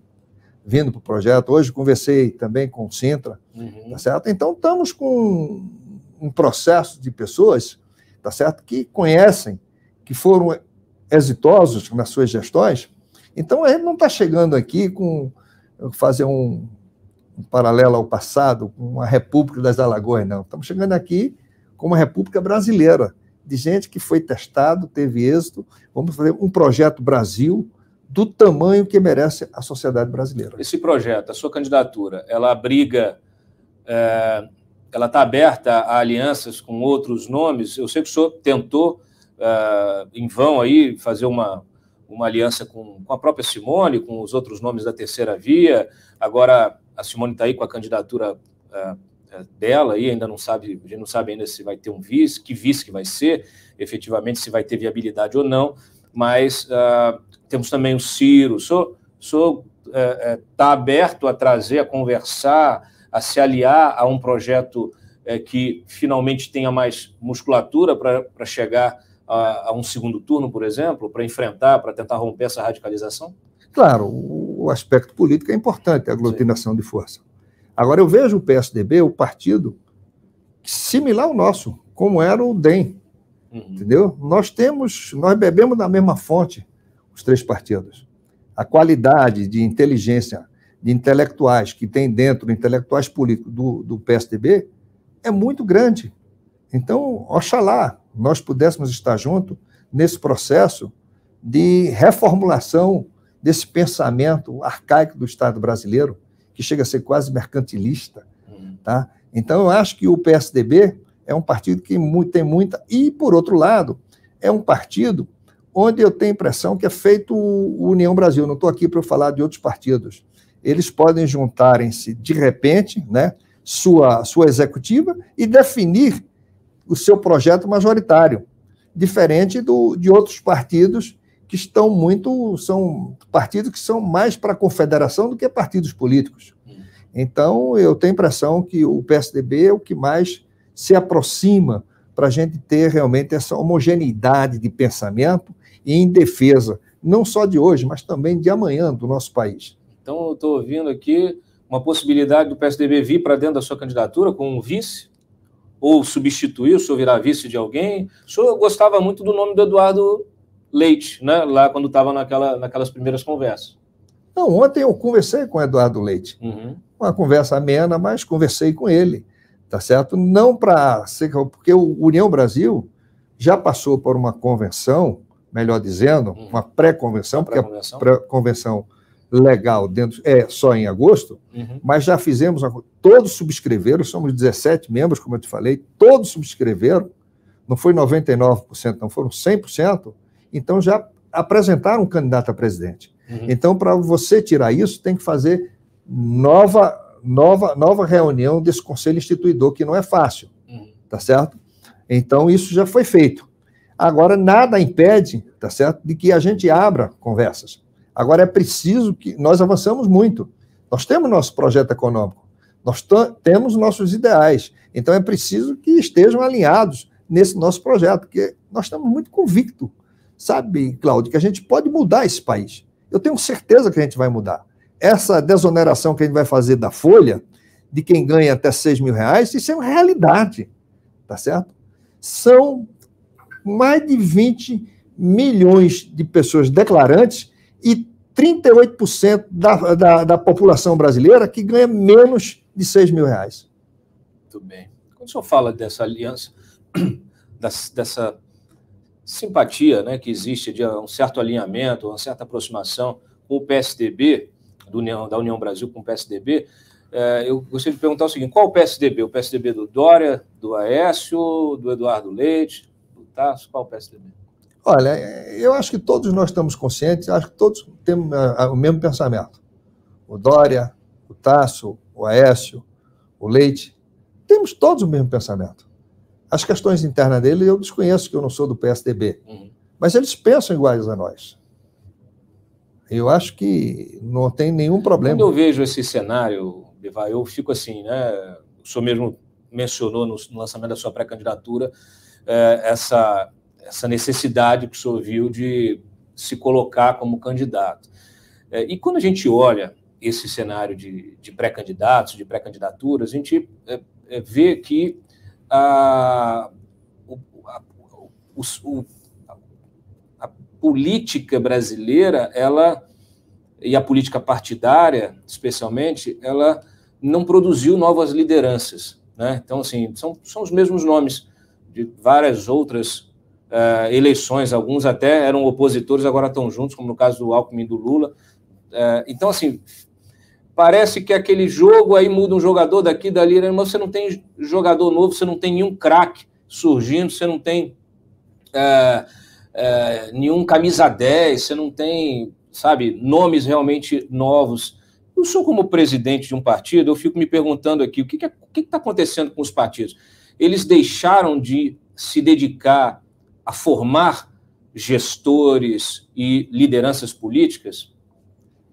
vindo para o projeto. Hoje conversei também com o Sintra, uhum. tá certo? Então estamos com um processo de pessoas, tá certo? Que conhecem, que foram exitosos nas suas gestões. Então a gente não está chegando aqui com fazer um um paralelo ao passado, com uma República das Alagoas, não. Estamos chegando aqui com uma República brasileira, de gente que foi testado, teve êxito. Vamos fazer um projeto Brasil do tamanho que merece a sociedade brasileira. Esse projeto, a sua candidatura, ela abriga, é, ela está aberta a alianças com outros nomes? Eu sei que o senhor tentou, é, em vão, aí, fazer uma, uma aliança com, com a própria Simone, com os outros nomes da terceira via. Agora, a Simone está aí com a candidatura uh, dela e ainda não sabe, a gente não sabe ainda se vai ter um vice, que vice que vai ser, efetivamente se vai ter viabilidade ou não, mas uh, temos também o Ciro. Sou, sou está uh, aberto a trazer, a conversar, a se aliar a um projeto é, que finalmente tenha mais musculatura para chegar a, a, um segundo turno, por exemplo, para enfrentar, para tentar romper essa radicalização? Claro, o aspecto político é importante, a aglutinação Sim. de força. Agora, eu vejo o PSDB, o partido, similar ao nosso, como era o DEM. Uhum. Entendeu? Nós temos, nós bebemos da mesma fonte, os três partidos. A qualidade de inteligência de intelectuais que tem dentro, intelectuais políticos do, do PSDB, é muito grande. Então, oxalá nós pudéssemos estar juntos nesse processo de reformulação desse pensamento arcaico do Estado brasileiro, que chega a ser quase mercantilista. Uhum. Tá? Então, eu acho que o PSDB é um partido que tem muita. E, por outro lado, é um partido onde eu tenho impressão que é feito o União Brasil. Não estou aqui para falar de outros partidos. Eles podem juntarem-se de repente, né, sua, sua executiva, e definir o seu projeto majoritário, diferente do, de outros partidos que estão muito. são partidos que são mais para a confederação do que partidos políticos. Então, eu tenho impressão que o PSDB é o que mais se aproxima para a gente ter realmente essa homogeneidade de pensamento e em defesa, não só de hoje, mas também de amanhã do nosso país. Então, eu estou ouvindo aqui uma possibilidade do PSDB vir para dentro da sua candidatura com um vice, ou substituir, o senhor virar vice de alguém. O senhor gostava muito do nome do Eduardo Leite, né? lá quando estava naquela, naquelas primeiras conversas. Não, ontem eu conversei com o Eduardo Leite. Uhum. Uma conversa amena, mas conversei com ele, tá certo? Não para ser. Porque o União Brasil já passou por uma convenção, melhor dizendo, uhum. uma pré-convenção, porque a pré-convenção legal dentro é só em agosto, uhum. mas já fizemos, todos subscreveram, somos 17 membros, como eu te falei, todos subscreveram, não foi 99%, não foram 100%, então já apresentaram um candidato a presidente. Uhum. Então, para você tirar isso, tem que fazer nova, nova, nova reunião desse conselho instituidor, que não é fácil, uhum. tá certo? Então, isso já foi feito. Agora, nada impede, tá certo, de que a gente abra conversas. Agora, é preciso que nós avançamos muito. Nós temos nosso projeto econômico, nós temos nossos ideais. Então, é preciso que estejam alinhados nesse nosso projeto, porque nós estamos muito convictos Sabe, Cláudio, que a gente pode mudar esse país. Eu tenho certeza que a gente vai mudar. Essa desoneração que a gente vai fazer da folha, de quem ganha até 6 mil reais, isso é uma realidade. Tá certo? São mais de 20 milhões de pessoas declarantes e 38% da, da, da população brasileira que ganha menos de 6 mil reais. Muito bem. Quando o senhor fala dessa aliança, dessa simpatia né, que existe de um certo alinhamento, uma certa aproximação com o PSDB, do União, da União Brasil com o PSDB, é, eu gostaria de perguntar o seguinte: qual o PSDB? O PSDB do Dória, do Aécio, do Eduardo Leite, Qual o PSDB? Olha, eu acho que todos nós estamos conscientes, acho que todos temos é, o mesmo pensamento. O Dória, o Tasso, o Aécio, o Leite, temos todos o mesmo pensamento. As questões internas dele eu desconheço, que eu não sou do PSDB. Uhum. Mas eles pensam iguais a nós. Eu acho que não tem nenhum problema. Quando eu vejo esse cenário, Bivar, eu fico assim, né? O senhor mesmo mencionou no, lançamento da sua pré-candidatura é, essa, essa necessidade que o senhor viu de se colocar como candidato. É, e quando a gente olha esse cenário de, de pré-candidatos, de pré-candidaturas, a gente é, vê que a, a, o, a política brasileira, ela e a política partidária, especialmente, ela não produziu novas lideranças. Né? Então, assim, são, são os mesmos nomes de várias outras uh, eleições, alguns até eram opositores, agora estão juntos, como no caso do Alckmin e do Lula. Uh, então, assim, parece que aquele jogo aí muda um jogador daqui dali, né? mas você não tem jogador novo, você não tem nenhum craque surgindo, você não tem é, é, nenhum camisa 10, você não tem, sabe, nomes realmente novos. Eu sou como presidente de um partido, eu fico me perguntando aqui, o que está que que acontecendo com os partidos? Eles deixaram de se dedicar a formar gestores e lideranças políticas?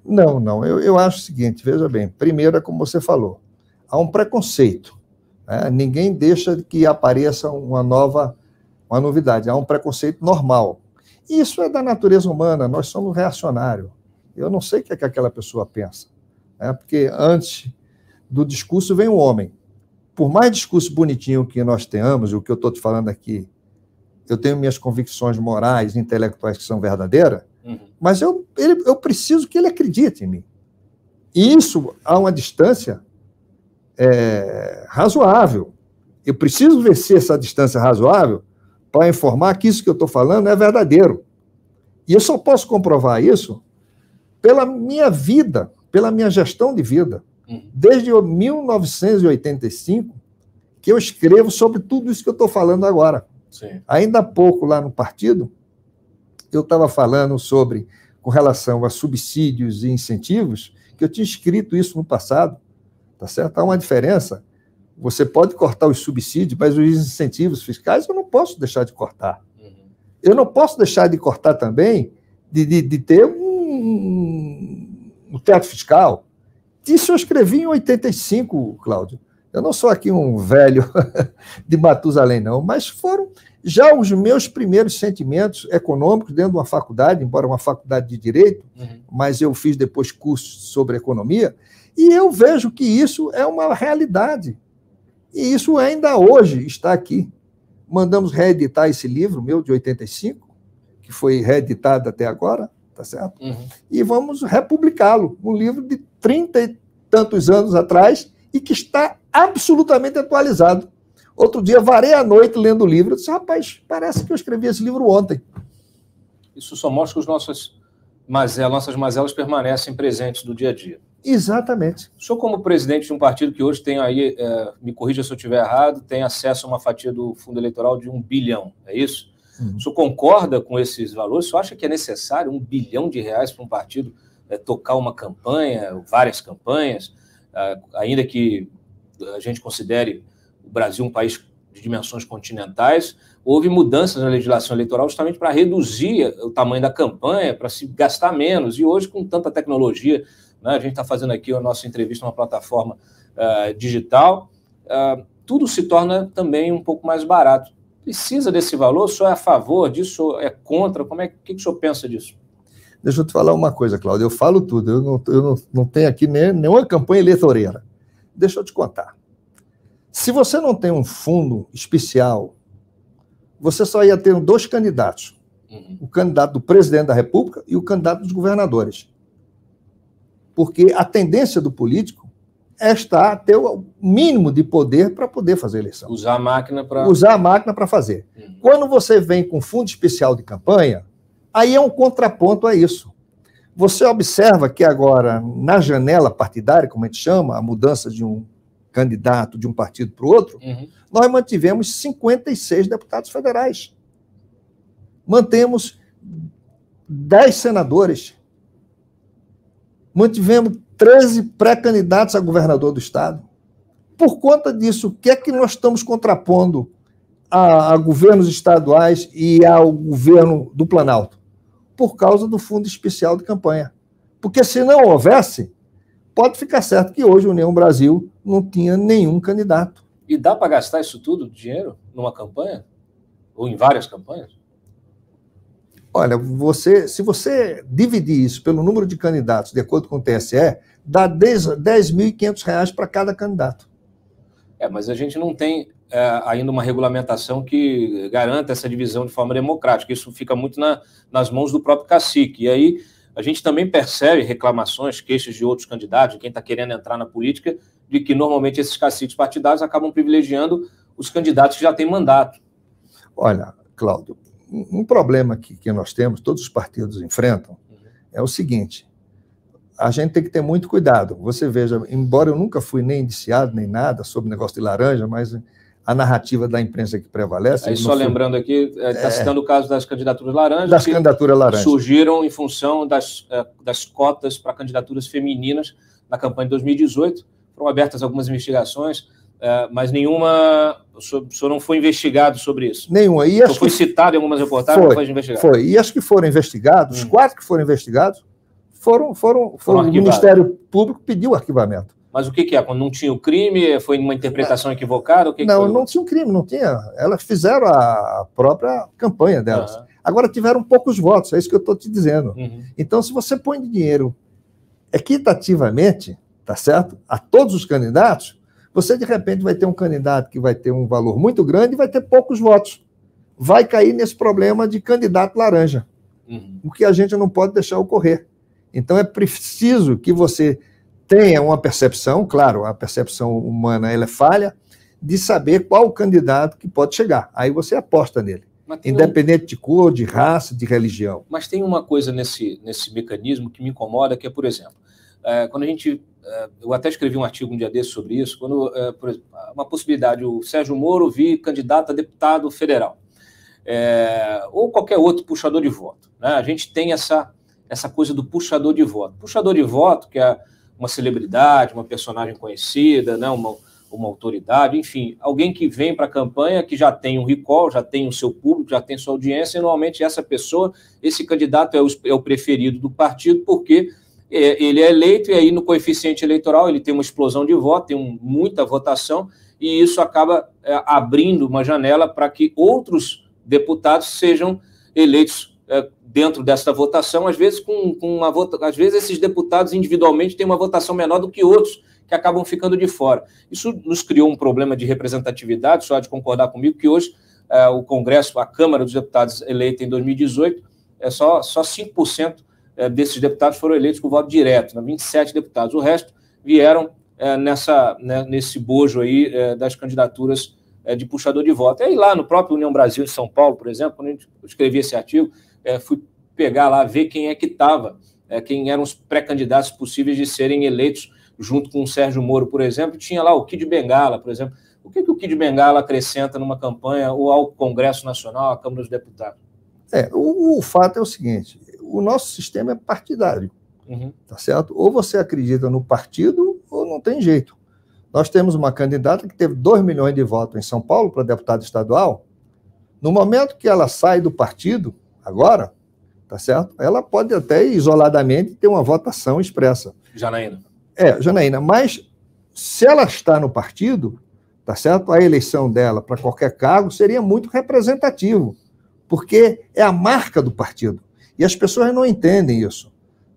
Não, não. Eu, eu acho o seguinte, veja bem. Primeiro, é como você falou, há um preconceito Né? Ninguém deixa que apareça uma nova, uma novidade. Há um preconceito normal. Isso é da natureza humana, nós somos reacionários. Eu não sei o que, é que aquela pessoa pensa. Né? Porque antes do discurso vem o homem. Por mais discurso bonitinho que nós tenhamos, o que eu estou te falando aqui, eu tenho minhas convicções morais, intelectuais que são verdadeiras, uhum. mas eu, ele, eu preciso que ele acredite em mim. E isso a uma distância é, razoável. Eu preciso vencer essa distância razoável para informar que isso que eu estou falando é verdadeiro. E eu só posso comprovar isso pela minha vida, pela minha gestão de vida. Desde 1985, que eu escrevo sobre tudo isso que eu estou falando agora. Sim. Ainda há pouco, lá no partido, eu estava falando sobre, com relação a subsídios e incentivos, que eu tinha escrito isso no passado. Tá certo? Há uma diferença. Você pode cortar os subsídios, mas os incentivos fiscais eu não posso deixar de cortar. Uhum. Eu não posso deixar de cortar também, de, de, de ter um, um teto fiscal. Isso eu escrevi em 85, Cláudio. Eu não sou aqui um velho de Matusalém, não, mas foram já os meus primeiros sentimentos econômicos dentro de uma faculdade, embora uma faculdade de direito, uhum. mas eu fiz depois cursos sobre economia, e eu vejo que isso é uma realidade. E isso ainda hoje está aqui. Mandamos reeditar esse livro meu de 85, que foi reeditado até agora, tá certo? Uhum. E vamos republicá-lo, um livro de trinta e tantos anos atrás e que está absolutamente atualizado. Outro dia, varei a noite lendo o livro. Eu disse, rapaz, parece que eu escrevi esse livro ontem. Isso só mostra que os nossos mazelas, nossas mazelas permanecem presentes do dia a dia. Exatamente. O senhor, como presidente de um partido que hoje tem aí, é, me corrija se eu estiver errado, tem acesso a uma fatia do fundo eleitoral de um bilhão, é isso? Uhum. O senhor concorda com esses valores? O senhor acha que é necessário um bilhão de reais para um partido é, tocar uma campanha, várias campanhas, é, ainda que a gente considere o Brasil um país de dimensões continentais, houve mudanças na legislação eleitoral justamente para reduzir o tamanho da campanha, para se gastar menos. E hoje, com tanta tecnologia, né, a gente está fazendo aqui a nossa entrevista numa plataforma uh, digital, uh, tudo se torna também um pouco mais barato. Precisa desse valor? Senhor é a favor disso? É contra? Como é que o senhor pensa disso? Deixa eu te falar uma coisa, Cláudio. Eu falo tudo. Eu não, eu não, não tenho aqui nem, nenhuma campanha eleitoreira. Deixa eu te contar. Se você não tem um fundo especial, você só ia ter dois candidatos: uhum. o candidato do presidente da República e o candidato dos governadores. Porque a tendência do político é estar ter o mínimo de poder para poder fazer eleição. Usar a máquina para. Usar a máquina para fazer. Uhum. Quando você vem com fundo especial de campanha, aí é um contraponto a isso. Você observa que agora, na janela partidária, como a gente chama, a mudança de um candidato de um partido para o outro, uhum. nós mantivemos 56 deputados federais. Mantemos 10 senadores. Mantivemos 13 pré-candidatos a governador do Estado. Por conta disso, o que é que nós estamos contrapondo a, a governos estaduais e ao governo do Planalto? Por causa do Fundo Especial de Campanha. Porque se não houvesse, pode ficar certo que hoje a União Brasil não tinha nenhum candidato. E dá para gastar isso tudo, dinheiro, numa campanha? Ou em várias campanhas? Olha, você, se você dividir isso pelo número de candidatos, de acordo com o TSE, dá 10.500 reais para cada candidato. É, mas a gente não tem é, ainda uma regulamentação que garanta essa divisão de forma democrática. Isso fica muito na, nas mãos do próprio cacique. E aí a gente também percebe reclamações, queixas de outros candidatos, de quem está querendo entrar na política, de que normalmente esses caciques partidários acabam privilegiando os candidatos que já têm mandato. Olha, Cláudio, um problema que, que nós temos, todos os partidos enfrentam, é o seguinte: a gente tem que ter muito cuidado. Você veja, embora eu nunca fui nem indiciado nem nada sobre o negócio de laranja, mas a narrativa da imprensa que prevalece. Aí só lembrando aqui, está é, é, citando o caso das candidaturas laranjas. Das candidaturas laranjas. Surgiram em função das, é, das cotas para candidaturas femininas na campanha de 2018. Foram abertas algumas investigações, é, mas nenhuma. O senhor, não foi investigado sobre isso? Nenhuma. E acho foi citado em algumas reportagens, foi, não foi investigado. Foi. E acho que foram investigados, hum. os quatro que foram investigados, foram, foram, foram, foram o Ministério Público pediu arquivamento. Mas o que, que, é? Quando não tinha o crime, foi uma interpretação equivocada? Que não, que não tinha um crime, não tinha. Elas fizeram a própria campanha delas. Uhum. Agora tiveram poucos votos, é isso que eu estou te dizendo. Uhum. Então, se você põe dinheiro equitativamente, tá certo? A todos os candidatos, você de repente vai ter um candidato que vai ter um valor muito grande e vai ter poucos votos. Vai cair nesse problema de candidato laranja, uhum. o que a gente não pode deixar ocorrer. Então é preciso que você tenha uma percepção, claro, a percepção humana ela é falha, de saber qual o candidato que pode chegar. Aí você aposta nele. Independente um... de cor, de raça, de religião. Mas tem uma coisa nesse, nesse mecanismo que me incomoda, que é, por exemplo, é, quando a gente. É, eu até escrevi um artigo um dia desse sobre isso, quando é, por exemplo, uma possibilidade, o Sérgio Moro vir candidato a deputado federal, é, ou qualquer outro puxador de voto. Né? A gente tem essa, essa coisa do puxador de voto. Puxador de voto, que é uma celebridade, uma personagem conhecida, né, uma, uma autoridade, enfim, alguém que vem para a campanha que já tem um recall, já tem o seu público, já tem sua audiência, e normalmente essa pessoa, esse candidato é o, é o preferido do partido, porque é, ele é eleito, e aí no coeficiente eleitoral ele tem uma explosão de voto, tem um, muita votação, e isso acaba é, abrindo uma janela para que outros deputados sejam eleitos é, dentro dessa votação, às vezes com, com uma vota, às vezes esses deputados individualmente têm uma votação menor do que outros que acabam ficando de fora. Isso nos criou um problema de representatividade, só de concordar comigo que hoje é, o Congresso, a Câmara dos Deputados eleita em 2018, é só só 5% é, desses deputados foram eleitos com voto direto, né, 27 deputados. O resto vieram nessa né, nesse bojo aí das candidaturas de puxador de voto. E aí lá no próprio União Brasil de São Paulo, por exemplo, quando eu escrevi esse artigo, é, fui pegar lá, ver quem é que estava, é, quem eram os pré-candidatos possíveis de serem eleitos junto com o Sérgio Moro, por exemplo. Tinha lá o Kid Bengala, por exemplo. O que, que o Kid Bengala acrescenta numa campanha ou ao Congresso Nacional, à Câmara dos Deputados? É, o, o fato é o seguinte: o nosso sistema é partidário, uhum. tá certo? Ou você acredita no partido ou não tem jeito. Nós temos uma candidata que teve 2 milhões de votos em São Paulo para deputado estadual. No momento que ela sai do partido, agora, tá certo? Ela pode até isoladamente ter uma votação expressa. Janaína. É, Janaína, mas se ela está no partido, tá certo? A eleição dela para qualquer cargo seria muito representativo, porque é a marca do partido. E as pessoas não entendem isso.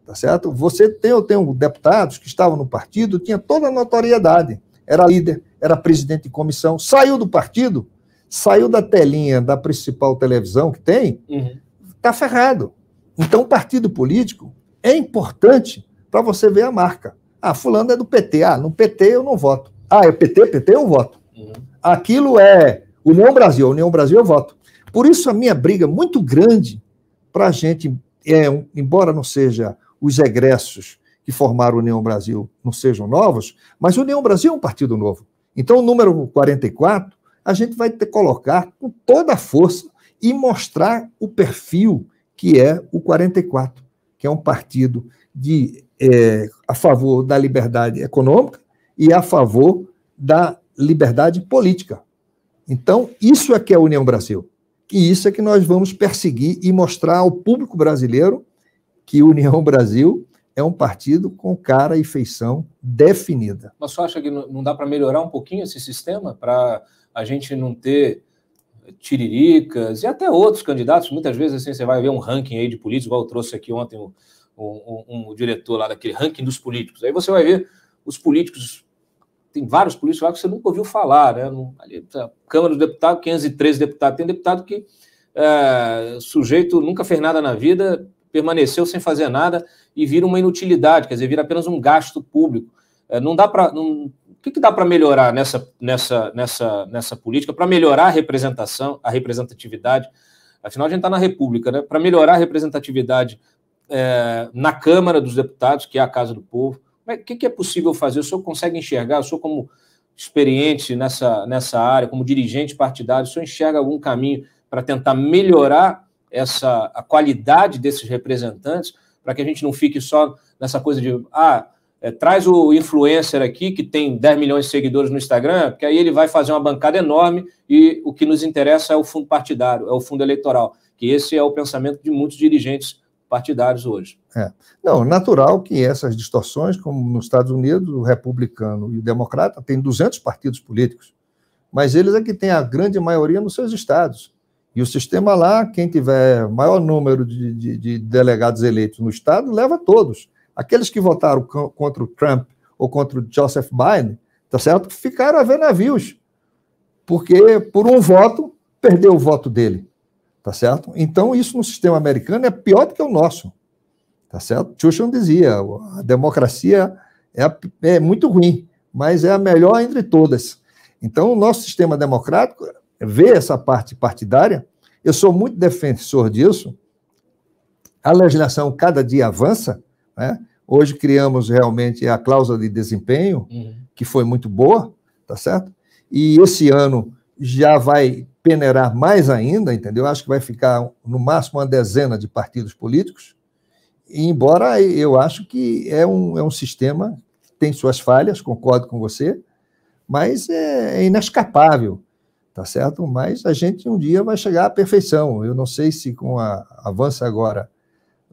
Tá certo? Você tem, eu tenho deputados que estavam no partido, tinha toda a notoriedade. Era líder, era presidente de comissão, saiu do partido, saiu da telinha da principal televisão que tem, uhum está ferrado. Então, o partido político é importante para você ver a marca. Ah, fulano é do PT. Ah, no PT eu não voto. Ah, é PT? PT eu voto. Uhum. Aquilo é União Brasil. União Brasil eu voto. Por isso a minha briga muito grande para a gente, é, embora não seja os egressos que formaram União Brasil não sejam novos, mas União Brasil é um partido novo. Então, o número 44, a gente vai ter que colocar com toda a força e mostrar o perfil que é o 44, que é um partido de, é, a favor da liberdade econômica e a favor da liberdade política. Então, isso é que é a União Brasil. E isso é que nós vamos perseguir e mostrar ao público brasileiro que União Brasil é um partido com cara e feição definida. Mas você acha que não dá para melhorar um pouquinho esse sistema para a gente não ter Tiriricas e até outros candidatos. Muitas vezes assim, você vai ver um ranking aí de políticos, igual eu trouxe aqui ontem um, um, um, diretor lá daquele ranking dos políticos. Aí você vai ver os políticos, tem vários políticos lá que você nunca ouviu falar, né? Ali, tá, Câmara dos Deputados, 513 deputados. Tem deputado que é, sujeito nunca fez nada na vida, permaneceu sem fazer nada e vira uma inutilidade, quer dizer, vira apenas um gasto público. É, não dá para o que, que dá para melhorar nessa, nessa, nessa, nessa política, para melhorar a representação, a representatividade? Afinal, a gente está na República, né? Para melhorar a representatividade é, na Câmara dos Deputados, que é a Casa do Povo, o que, que é possível fazer? O senhor consegue enxergar? O senhor, como experiente nessa, nessa área, como dirigente partidário, o senhor enxerga algum caminho para tentar melhorar essa, a qualidade desses representantes, para que a gente não fique só nessa coisa de ah, é, traz o influencer aqui que tem 10 milhões de seguidores no Instagram, porque aí ele vai fazer uma bancada enorme e o que nos interessa é o fundo partidário, é o fundo eleitoral, que esse é o pensamento de muitos dirigentes partidários hoje. É. Não, natural que essas distorções, como nos Estados Unidos, o republicano e o democrata têm 200 partidos políticos, mas eles é que têm a grande maioria nos seus estados. E o sistema lá, quem tiver maior número de, de, de delegados eleitos no estado, leva todos. Aqueles que votaram contra o Trump ou contra o Joseph Biden, tá certo? Ficaram a ver navios, porque por um voto perdeu o voto dele, tá certo? Então isso no sistema americano é pior do que o nosso, tá certo? Churchill dizia, a democracia é, é muito ruim, mas é a melhor entre todas. Então o nosso sistema democrático ver essa parte partidária. Eu sou muito defensor disso. A legislação cada dia avança. Né? Hoje criamos realmente a cláusula de desempenho, uhum. que foi muito boa, tá certo? E esse ano já vai peneirar mais ainda, entendeu? Acho que vai ficar no máximo uma dezena de partidos políticos. Embora eu acho que é um, é um sistema que tem suas falhas, concordo com você, mas é, é inescapável tá certo? Mas a gente um dia vai chegar à perfeição. Eu não sei se com a avanço agora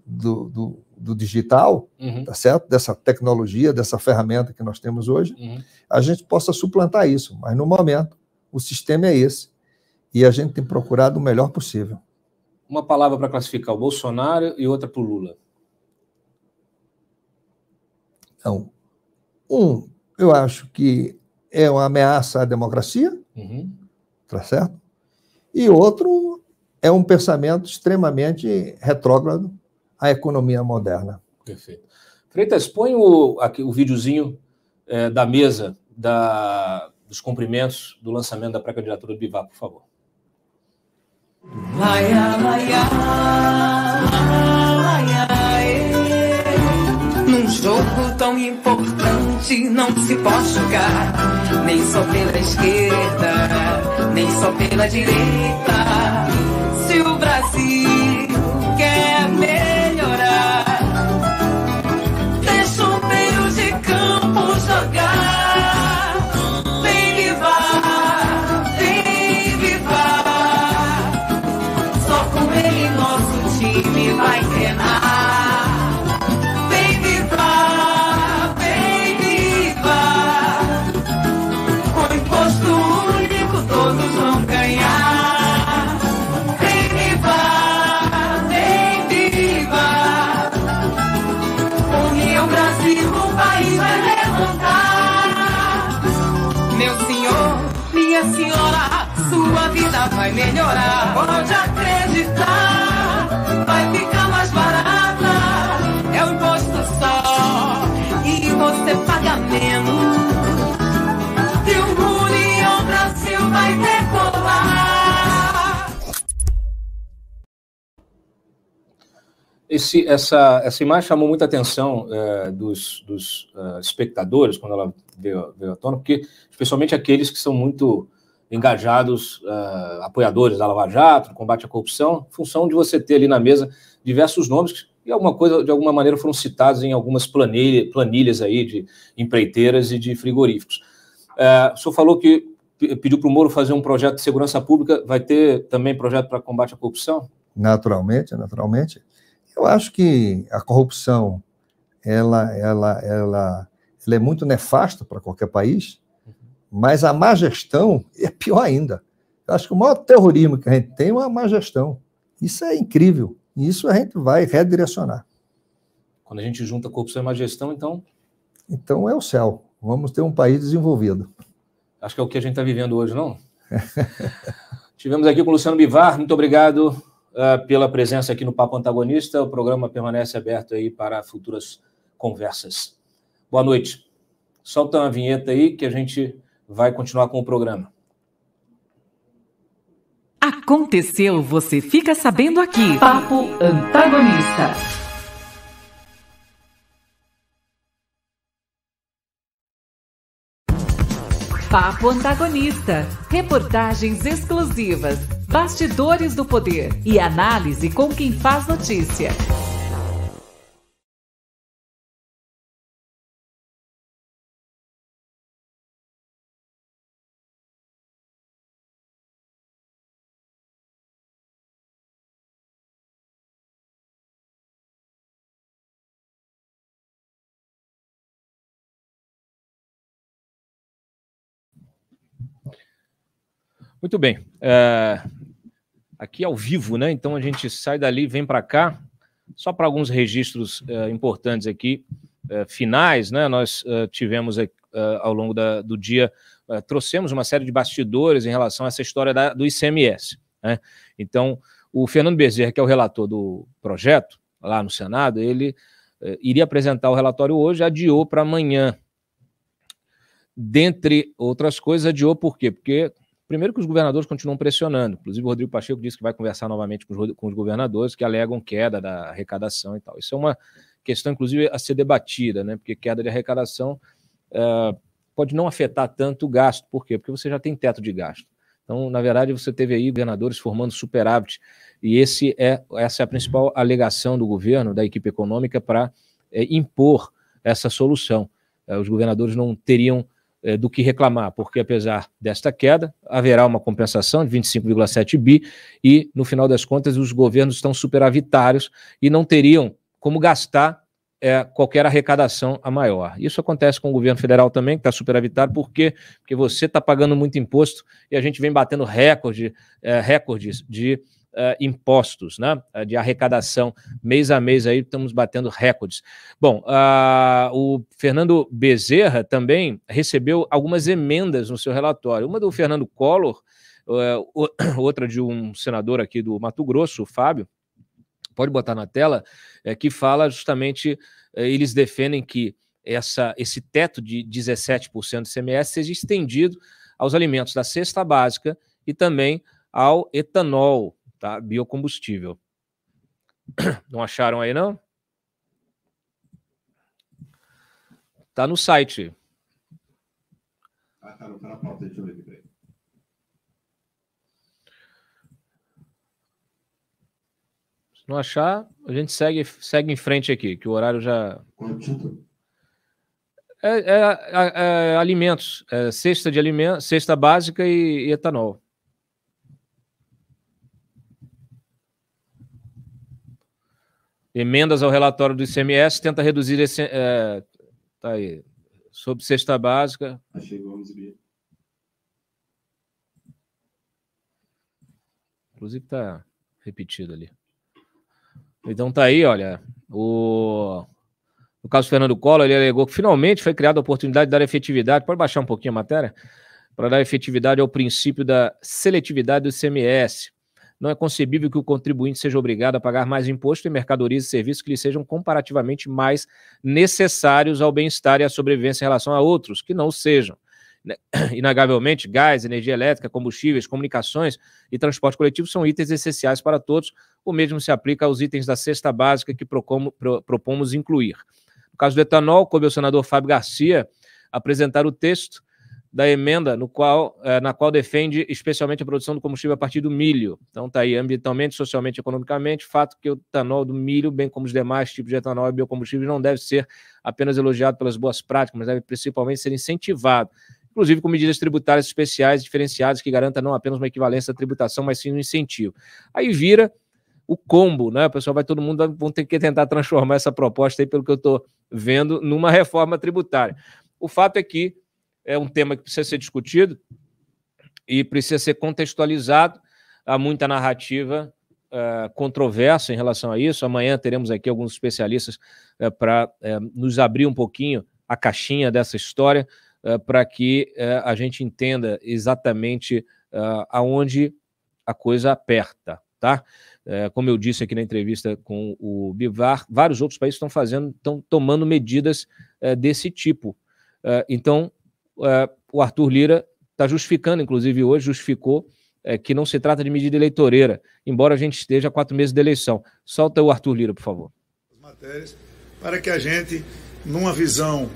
do, do, do digital, uhum. tá certo? Dessa tecnologia, dessa ferramenta que nós temos hoje, uhum. a gente possa suplantar isso. Mas no momento, o sistema é esse e a gente tem procurado o melhor possível. Uma palavra para classificar o Bolsonaro e outra para o Lula. Então, um, eu acho que é uma ameaça à democracia. Uhum tá certo? E outro é um pensamento extremamente retrógrado à economia moderna. Perfeito. Freitas, põe o, aqui, o videozinho é, da mesa da, dos cumprimentos do lançamento da pré-candidatura do Bivar, por favor. Laia, laia, laia, Num jogo tão importante não se pode jogar, nem só pela esquerda nem só pela direita. Se o Brasil Esse, essa, essa imagem chamou muita atenção é, dos, dos uh, espectadores quando ela veio, veio à tona, porque especialmente aqueles que são muito engajados, uh, apoiadores da Lava Jato, combate à corrupção, em função de você ter ali na mesa diversos nomes que, alguma coisa, de alguma maneira, foram citados em algumas planilha, planilhas aí de empreiteiras e de frigoríficos. Uh, o senhor falou que pediu para o Moro fazer um projeto de segurança pública, vai ter também projeto para combate à corrupção? Naturalmente, naturalmente. Eu acho que a corrupção ela, ela, ela, ela é muito nefasta para qualquer país, mas a má gestão é pior ainda. Eu acho que o maior terrorismo que a gente tem é uma má gestão. Isso é incrível. E isso a gente vai redirecionar. Quando a gente junta corrupção e má gestão, então. Então é o céu. Vamos ter um país desenvolvido. Acho que é o que a gente está vivendo hoje, não? Tivemos aqui com o Luciano Bivar. Muito obrigado uh, pela presença aqui no Papo Antagonista. O programa permanece aberto aí para futuras conversas. Boa noite. Solta uma vinheta aí que a gente vai continuar com o programa. Aconteceu, você fica sabendo aqui. Papo Antagonista. Papo Antagonista. Reportagens exclusivas, bastidores do poder e análise com quem faz notícia. Muito bem. É, aqui ao vivo, né? Então a gente sai dali, vem para cá, só para alguns registros é, importantes aqui, é, finais, né? Nós é, tivemos é, ao longo da, do dia, é, trouxemos uma série de bastidores em relação a essa história da, do ICMS. Né? Então, o Fernando Bezerra, que é o relator do projeto, lá no Senado, ele iria apresentar o relatório hoje, adiou para amanhã. Dentre outras coisas, adiou por quê? Porque Primeiro que os governadores continuam pressionando. Inclusive, o Rodrigo Pacheco disse que vai conversar novamente com os, governadores que alegam queda da arrecadação e tal. Isso é uma questão, inclusive, a ser debatida, né? Porque queda de arrecadação uh, pode não afetar tanto o gasto. Por quê? Porque você já tem teto de gasto. Então, na verdade, você teve aí governadores formando superávit, e esse é, essa é a principal alegação do governo, da equipe econômica, para é, impor essa solução. É, os governadores não teriam é, do que reclamar, porque apesar desta queda, haverá uma compensação de 25,7 bi e, no final das contas, os governos estão superavitários e não teriam como gastar é, qualquer arrecadação a maior. Isso acontece com o governo federal também, que está superavitário, por quê? Porque você está pagando muito imposto e a gente vem batendo recorde, é, recordes de uh, impostos, né, uh, de arrecadação, mês a mês aí estamos batendo recordes. Bom, uh, o Fernando Bezerra também recebeu algumas emendas no seu relatório. Uma do Fernando Collor, outra de um senador aqui do Mato Grosso, o Fábio, pode botar na tela, é, que fala justamente, eles defendem que essa, esse teto de 17% do CMS seja estendido aos alimentos da cesta básica e também ao etanol, tá? Biocombustível. Não acharam aí, não? Tá no site. Ah, tá, tá na pauta, deixa eu ver aqui, Se não achar, a gente segue, segue em frente aqui, que o horário já. Qual é o título? É, é, é, é alimentos, é, cesta de alimentos, cesta básica e, e etanol. Emendas ao relatório do ICMS tenta reduzir esse. É, tá aí. Sobre cesta básica. Achei Gomes Inclusive está repetido ali. Então tá aí, olha. O, no caso do Fernando Collor, ele alegou que finalmente foi criada a oportunidade de dar efetividade. Pode baixar um pouquinho a matéria? Para dar efetividade ao princípio da seletividade do ICMS não é concebível que o contribuinte seja obrigado a pagar mais imposto em mercadorias e serviços que lhe sejam comparativamente mais necessários ao bem-estar e à sobrevivência em relação a outros que não sejam. Né, Inagavelmente, gás, energia elétrica, combustíveis, comunicações e transporte coletivo são itens essenciais para todos. O mesmo se aplica aos itens da cesta básica que propomos incluir. No caso do etanol, coube ao senador Fábio Garcia apresentar o texto da emenda no qual, é, na qual defende especialmente a produção do combustível a partir do milho. Então está aí ambientalmente, socialmente, economicamente, fato que o etanol do milho, bem como os demais tipos de etanol e biocombustíveis, não deve ser apenas elogiado pelas boas práticas, mas deve principalmente ser incentivado, inclusive com medidas tributárias especiais diferenciadas que garantam não apenas uma equivalência da tributação, mas sim um incentivo. Aí vira o combo, né? O pessoal vai todo mundo vão ter que tentar transformar essa proposta aí, pelo que eu estou vendo, numa reforma tributária. O fato é que é um tema que precisa ser discutido e precisa ser contextualizado. Há muita narrativa uh, controversa em relação a isso. Amanhã teremos aqui alguns especialistas uh, para uh, nos abrir um pouquinho a caixinha dessa história, para que a gente entenda exatamente aonde a coisa aperta, tá? como eu disse aqui na entrevista com o Bivar, vários outros países estão fazendo, estão tomando medidas desse tipo. então, é, o Arthur Lira está justificando, inclusive hoje justificou, é, que não se trata de medida eleitoreira, embora a gente esteja a quatro meses de eleição. Solta o Arthur Lira, por favor. As matérias, para que a gente, numa visão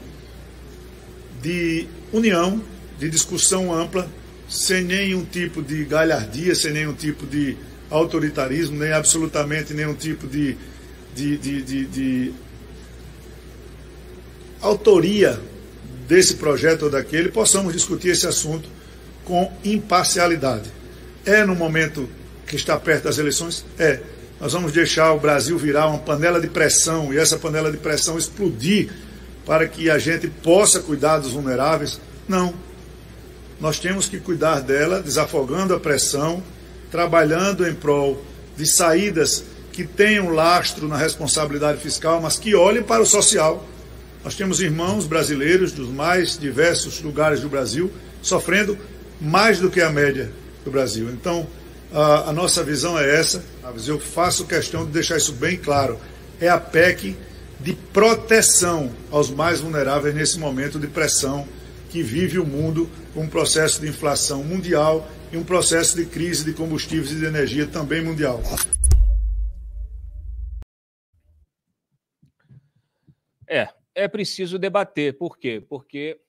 de união, de discussão ampla, sem nenhum tipo de galhardia, sem nenhum tipo de autoritarismo, nem absolutamente nenhum tipo de, de, de, de autoria desse projeto ou daquele, possamos discutir esse assunto com imparcialidade. É no momento que está perto das eleições? É. Nós vamos deixar o Brasil virar uma panela de pressão e essa panela de pressão explodir para que a gente possa cuidar dos vulneráveis? Não. nós temos que cuidar dela, desafogando a pressão, trabalhando em prol de saídas que tenham lastro na responsabilidade fiscal, mas que olhem para o social. Nós temos irmãos brasileiros dos mais diversos lugares do Brasil sofrendo mais do que a média do Brasil. Então, a, a nossa visão é essa. Eu faço questão de deixar isso bem claro. É a PEC de proteção aos mais vulneráveis nesse momento de pressão que vive o mundo com um processo de inflação mundial e um processo de crise de combustíveis e de energia também mundial. É, é preciso debater. Por quê? Porque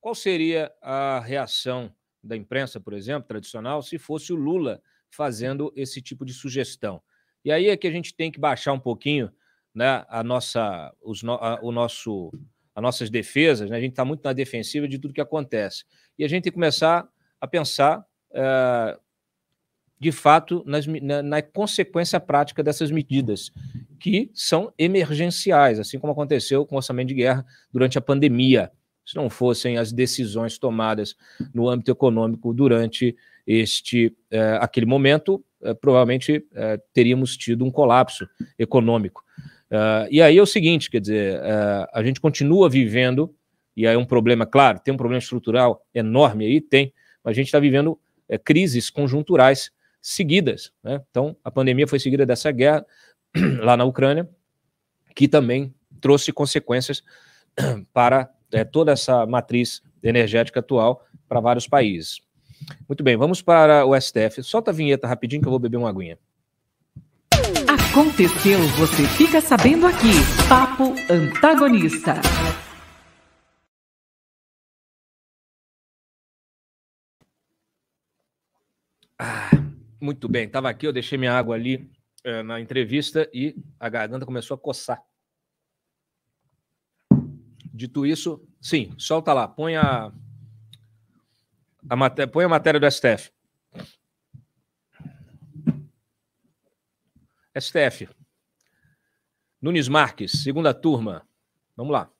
qual seria a reação da imprensa, por exemplo, tradicional, se fosse o Lula fazendo esse tipo de sugestão? E aí é que a gente tem que baixar um pouquinho né, a nossa, os, a, o nosso, as nossas defesas, né? a gente está muito na defensiva de tudo que acontece. E a gente tem que começar a pensar, é, de fato, nas, na, na consequência prática dessas medidas, que são emergenciais, assim como aconteceu com o orçamento de guerra durante a pandemia se não fossem as decisões tomadas no âmbito econômico durante este eh, aquele momento, eh, provavelmente eh, teríamos tido um colapso econômico. e aí é o seguinte, quer dizer, a gente continua vivendo, e aí é um problema, claro, tem um problema estrutural enorme aí, tem, mas a gente está vivendo crises conjunturais seguidas. Né? Então, a pandemia foi seguida dessa guerra lá na Ucrânia, que também trouxe consequências para é, toda essa matriz energética atual para vários países. Muito bem, vamos para o STF. Solta a vinheta rapidinho que eu vou beber uma aguinha. Aconteceu, você fica sabendo aqui. Papo Antagonista. Muito bem, estava aqui, eu deixei minha água ali é, na entrevista e a garganta começou a coçar. Dito isso, sim, solta lá, põe a, a matéria, põe a matéria do STF. STF. Nunes Marques, segunda turma. Vamos lá.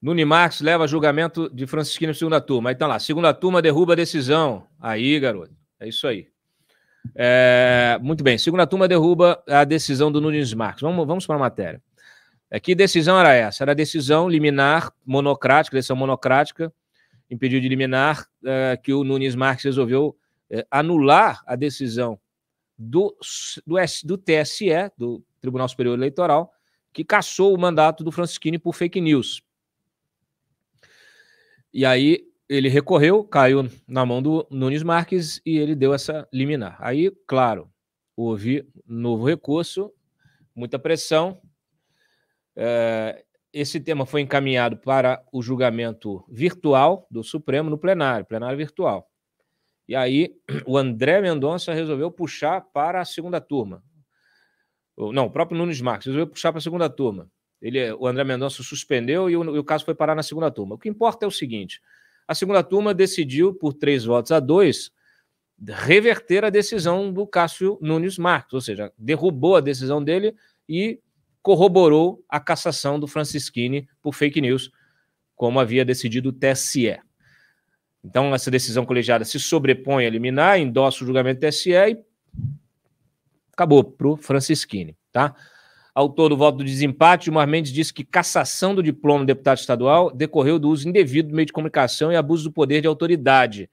Nunes Marques leva julgamento de Francisquinho segunda turma. Aí tá lá, segunda turma derruba a decisão. Aí, garoto. É isso aí. É, muito bem, segunda turma derruba a decisão do Nunes Marques. Vamos, vamos para a matéria. É, que decisão era essa? Era a decisão liminar monocrática, decisão monocrática, impediu de liminar é, que o Nunes Marques resolveu é, anular a decisão do, do, do TSE, do Tribunal Superior Eleitoral, que cassou o mandato do Francisquini por fake news. E aí ele recorreu, caiu na mão do Nunes Marques e ele deu essa liminar. Aí, claro, houve novo recurso, muita pressão, é, esse tema foi encaminhado para o julgamento virtual do Supremo no plenário, plenário virtual. E aí o André Mendonça resolveu puxar para a segunda turma. Não, o próprio Nunes Marques resolveu puxar para a segunda turma. Ele, o André Mendonça suspendeu e o, e o caso foi parar na segunda turma. O que importa é o seguinte: a segunda turma decidiu, por três votos a dois, reverter a decisão do Cássio Nunes Marques, ou seja, derrubou a decisão dele e corroborou a cassação do Francisquini por fake news, como havia decidido o TSE. Então, essa decisão colegiada se sobrepõe a liminar, endossa o julgamento do TSE e acabou para o Francisquini. Tá? Autor do voto do desempate, o Mar Mendes disse que cassação do diploma de deputado estadual decorreu do uso indevido do meio de comunicação e abuso do poder de autoridade.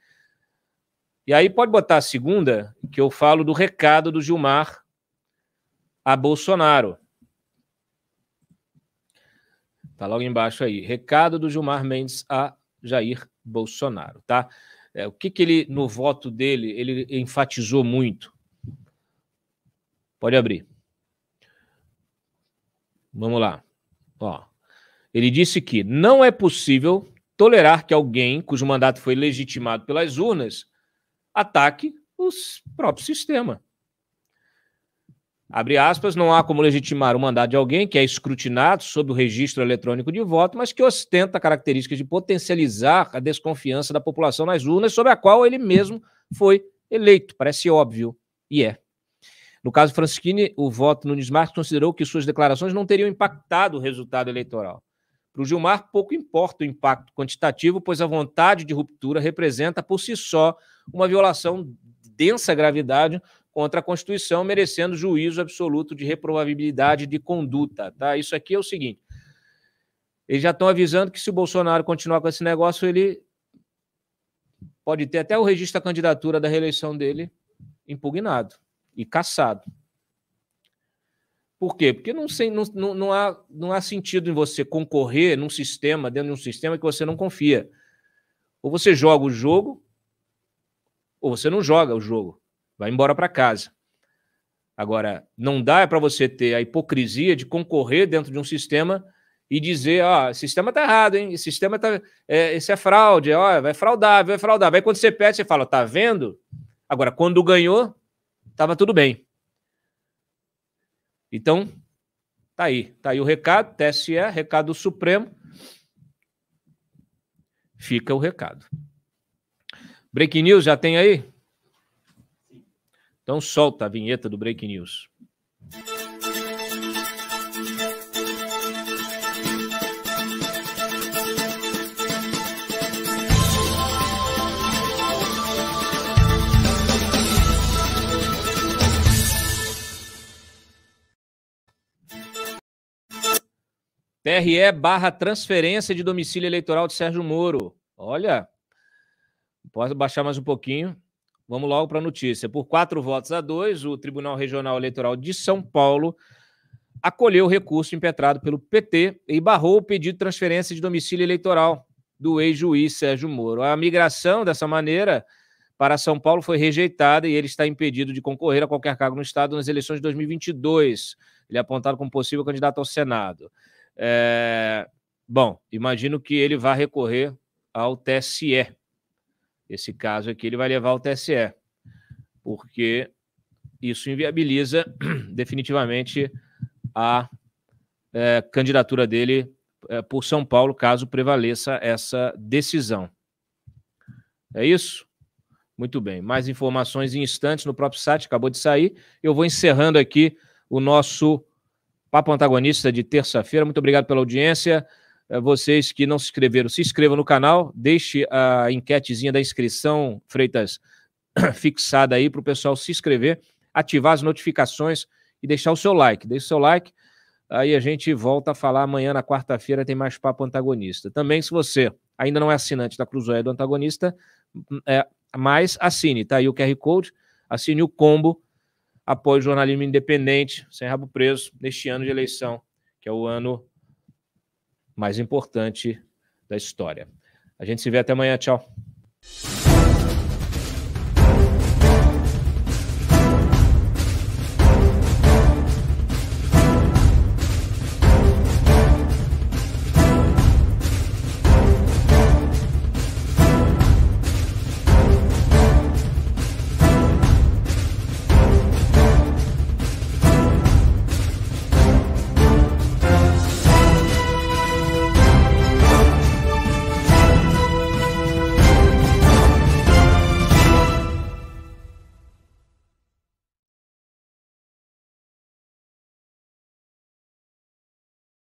E aí pode botar a segunda, que eu falo do recado do Gilmar a Bolsonaro. Tá logo embaixo aí. Recado do Gilmar Mendes a Jair Bolsonaro, tá? É, o que, que ele, no voto dele, ele enfatizou muito? Pode abrir. Vamos lá. Ó. Ele disse que não é possível tolerar que alguém cujo mandato foi legitimado pelas urnas ataque o próprio sistema. Abre aspas, não há como legitimar o mandato de alguém que é escrutinado sob o registro eletrônico de voto, mas que ostenta características de potencializar a desconfiança da população nas urnas, sobre a qual ele mesmo foi eleito. Parece óbvio, e é. No caso Francisquini, o voto no Marques considerou que suas declarações não teriam impactado o resultado eleitoral. Para o Gilmar, pouco importa o impacto quantitativo, pois a vontade de ruptura representa por si só uma violação de densa gravidade contra a Constituição, merecendo juízo absoluto de reprovabilidade de conduta. Tá? Isso aqui é o seguinte: eles já estão avisando que se o Bolsonaro continuar com esse negócio, ele pode ter até o registro da candidatura da reeleição dele impugnado e cassado. Por quê? Porque não, sei, não, não, há, não há sentido em você concorrer num sistema, dentro de um sistema que você não confia. Ou você joga o jogo, ou você não joga o jogo. Vai embora para casa. Agora, não dá para você ter a hipocrisia de concorrer dentro de um sistema e dizer, ó, o sistema tá errado, hein? Esse sistema tá. É, esse é fraude, ó, vai fraudar, vai fraudar. Vai quando você pede, você fala, tá vendo? Agora, quando ganhou, tava tudo bem. Então, tá aí. Tá aí o recado, TSE, recado do Supremo. Fica o recado. Break News já tem aí? Então solta a vinheta do Break News. TRE barra transferência de domicílio eleitoral de Sérgio Moro. Olha, posso baixar mais um pouquinho. Vamos logo para a notícia. Por quatro votos a dois, o Tribunal Regional Eleitoral de São Paulo acolheu o recurso impetrado pelo PT e barrou o pedido de transferência de domicílio eleitoral do ex-juiz Sérgio Moro. A migração dessa maneira para São Paulo foi rejeitada e ele está impedido de concorrer a qualquer cargo no Estado nas eleições de 2022. Ele é apontado como possível candidato ao Senado. É... Bom, imagino que ele vá recorrer ao TSE. Esse caso aqui ele vai levar ao TSE, porque isso inviabiliza definitivamente a é, candidatura dele é, por São Paulo, caso prevaleça essa decisão. É isso? Muito bem. Mais informações em instantes no próprio site, acabou de sair. Eu vou encerrando aqui o nosso Papo Antagonista de terça-feira. Muito obrigado pela audiência. Eh, vocês que não se inscreveram, se inscrevam no canal, deixe a enquetezinha da inscrição, Freitas, fixada aí para o pessoal se inscrever, ativar as notificações e deixar o seu like. Deixe o seu like, aí a gente volta a falar amanhã, na quarta-feira, tem mais Papo Antagonista. Também, se você ainda não é assinante da Cruzoé do Antagonista, hum, é, mais assine, tá aí o QR Code, assine o combo apoie o jornalismo independente, sem rabo preso, neste ano de eleição, que é o ano mais importante da história. A gente se vê até amanhã. Tchau.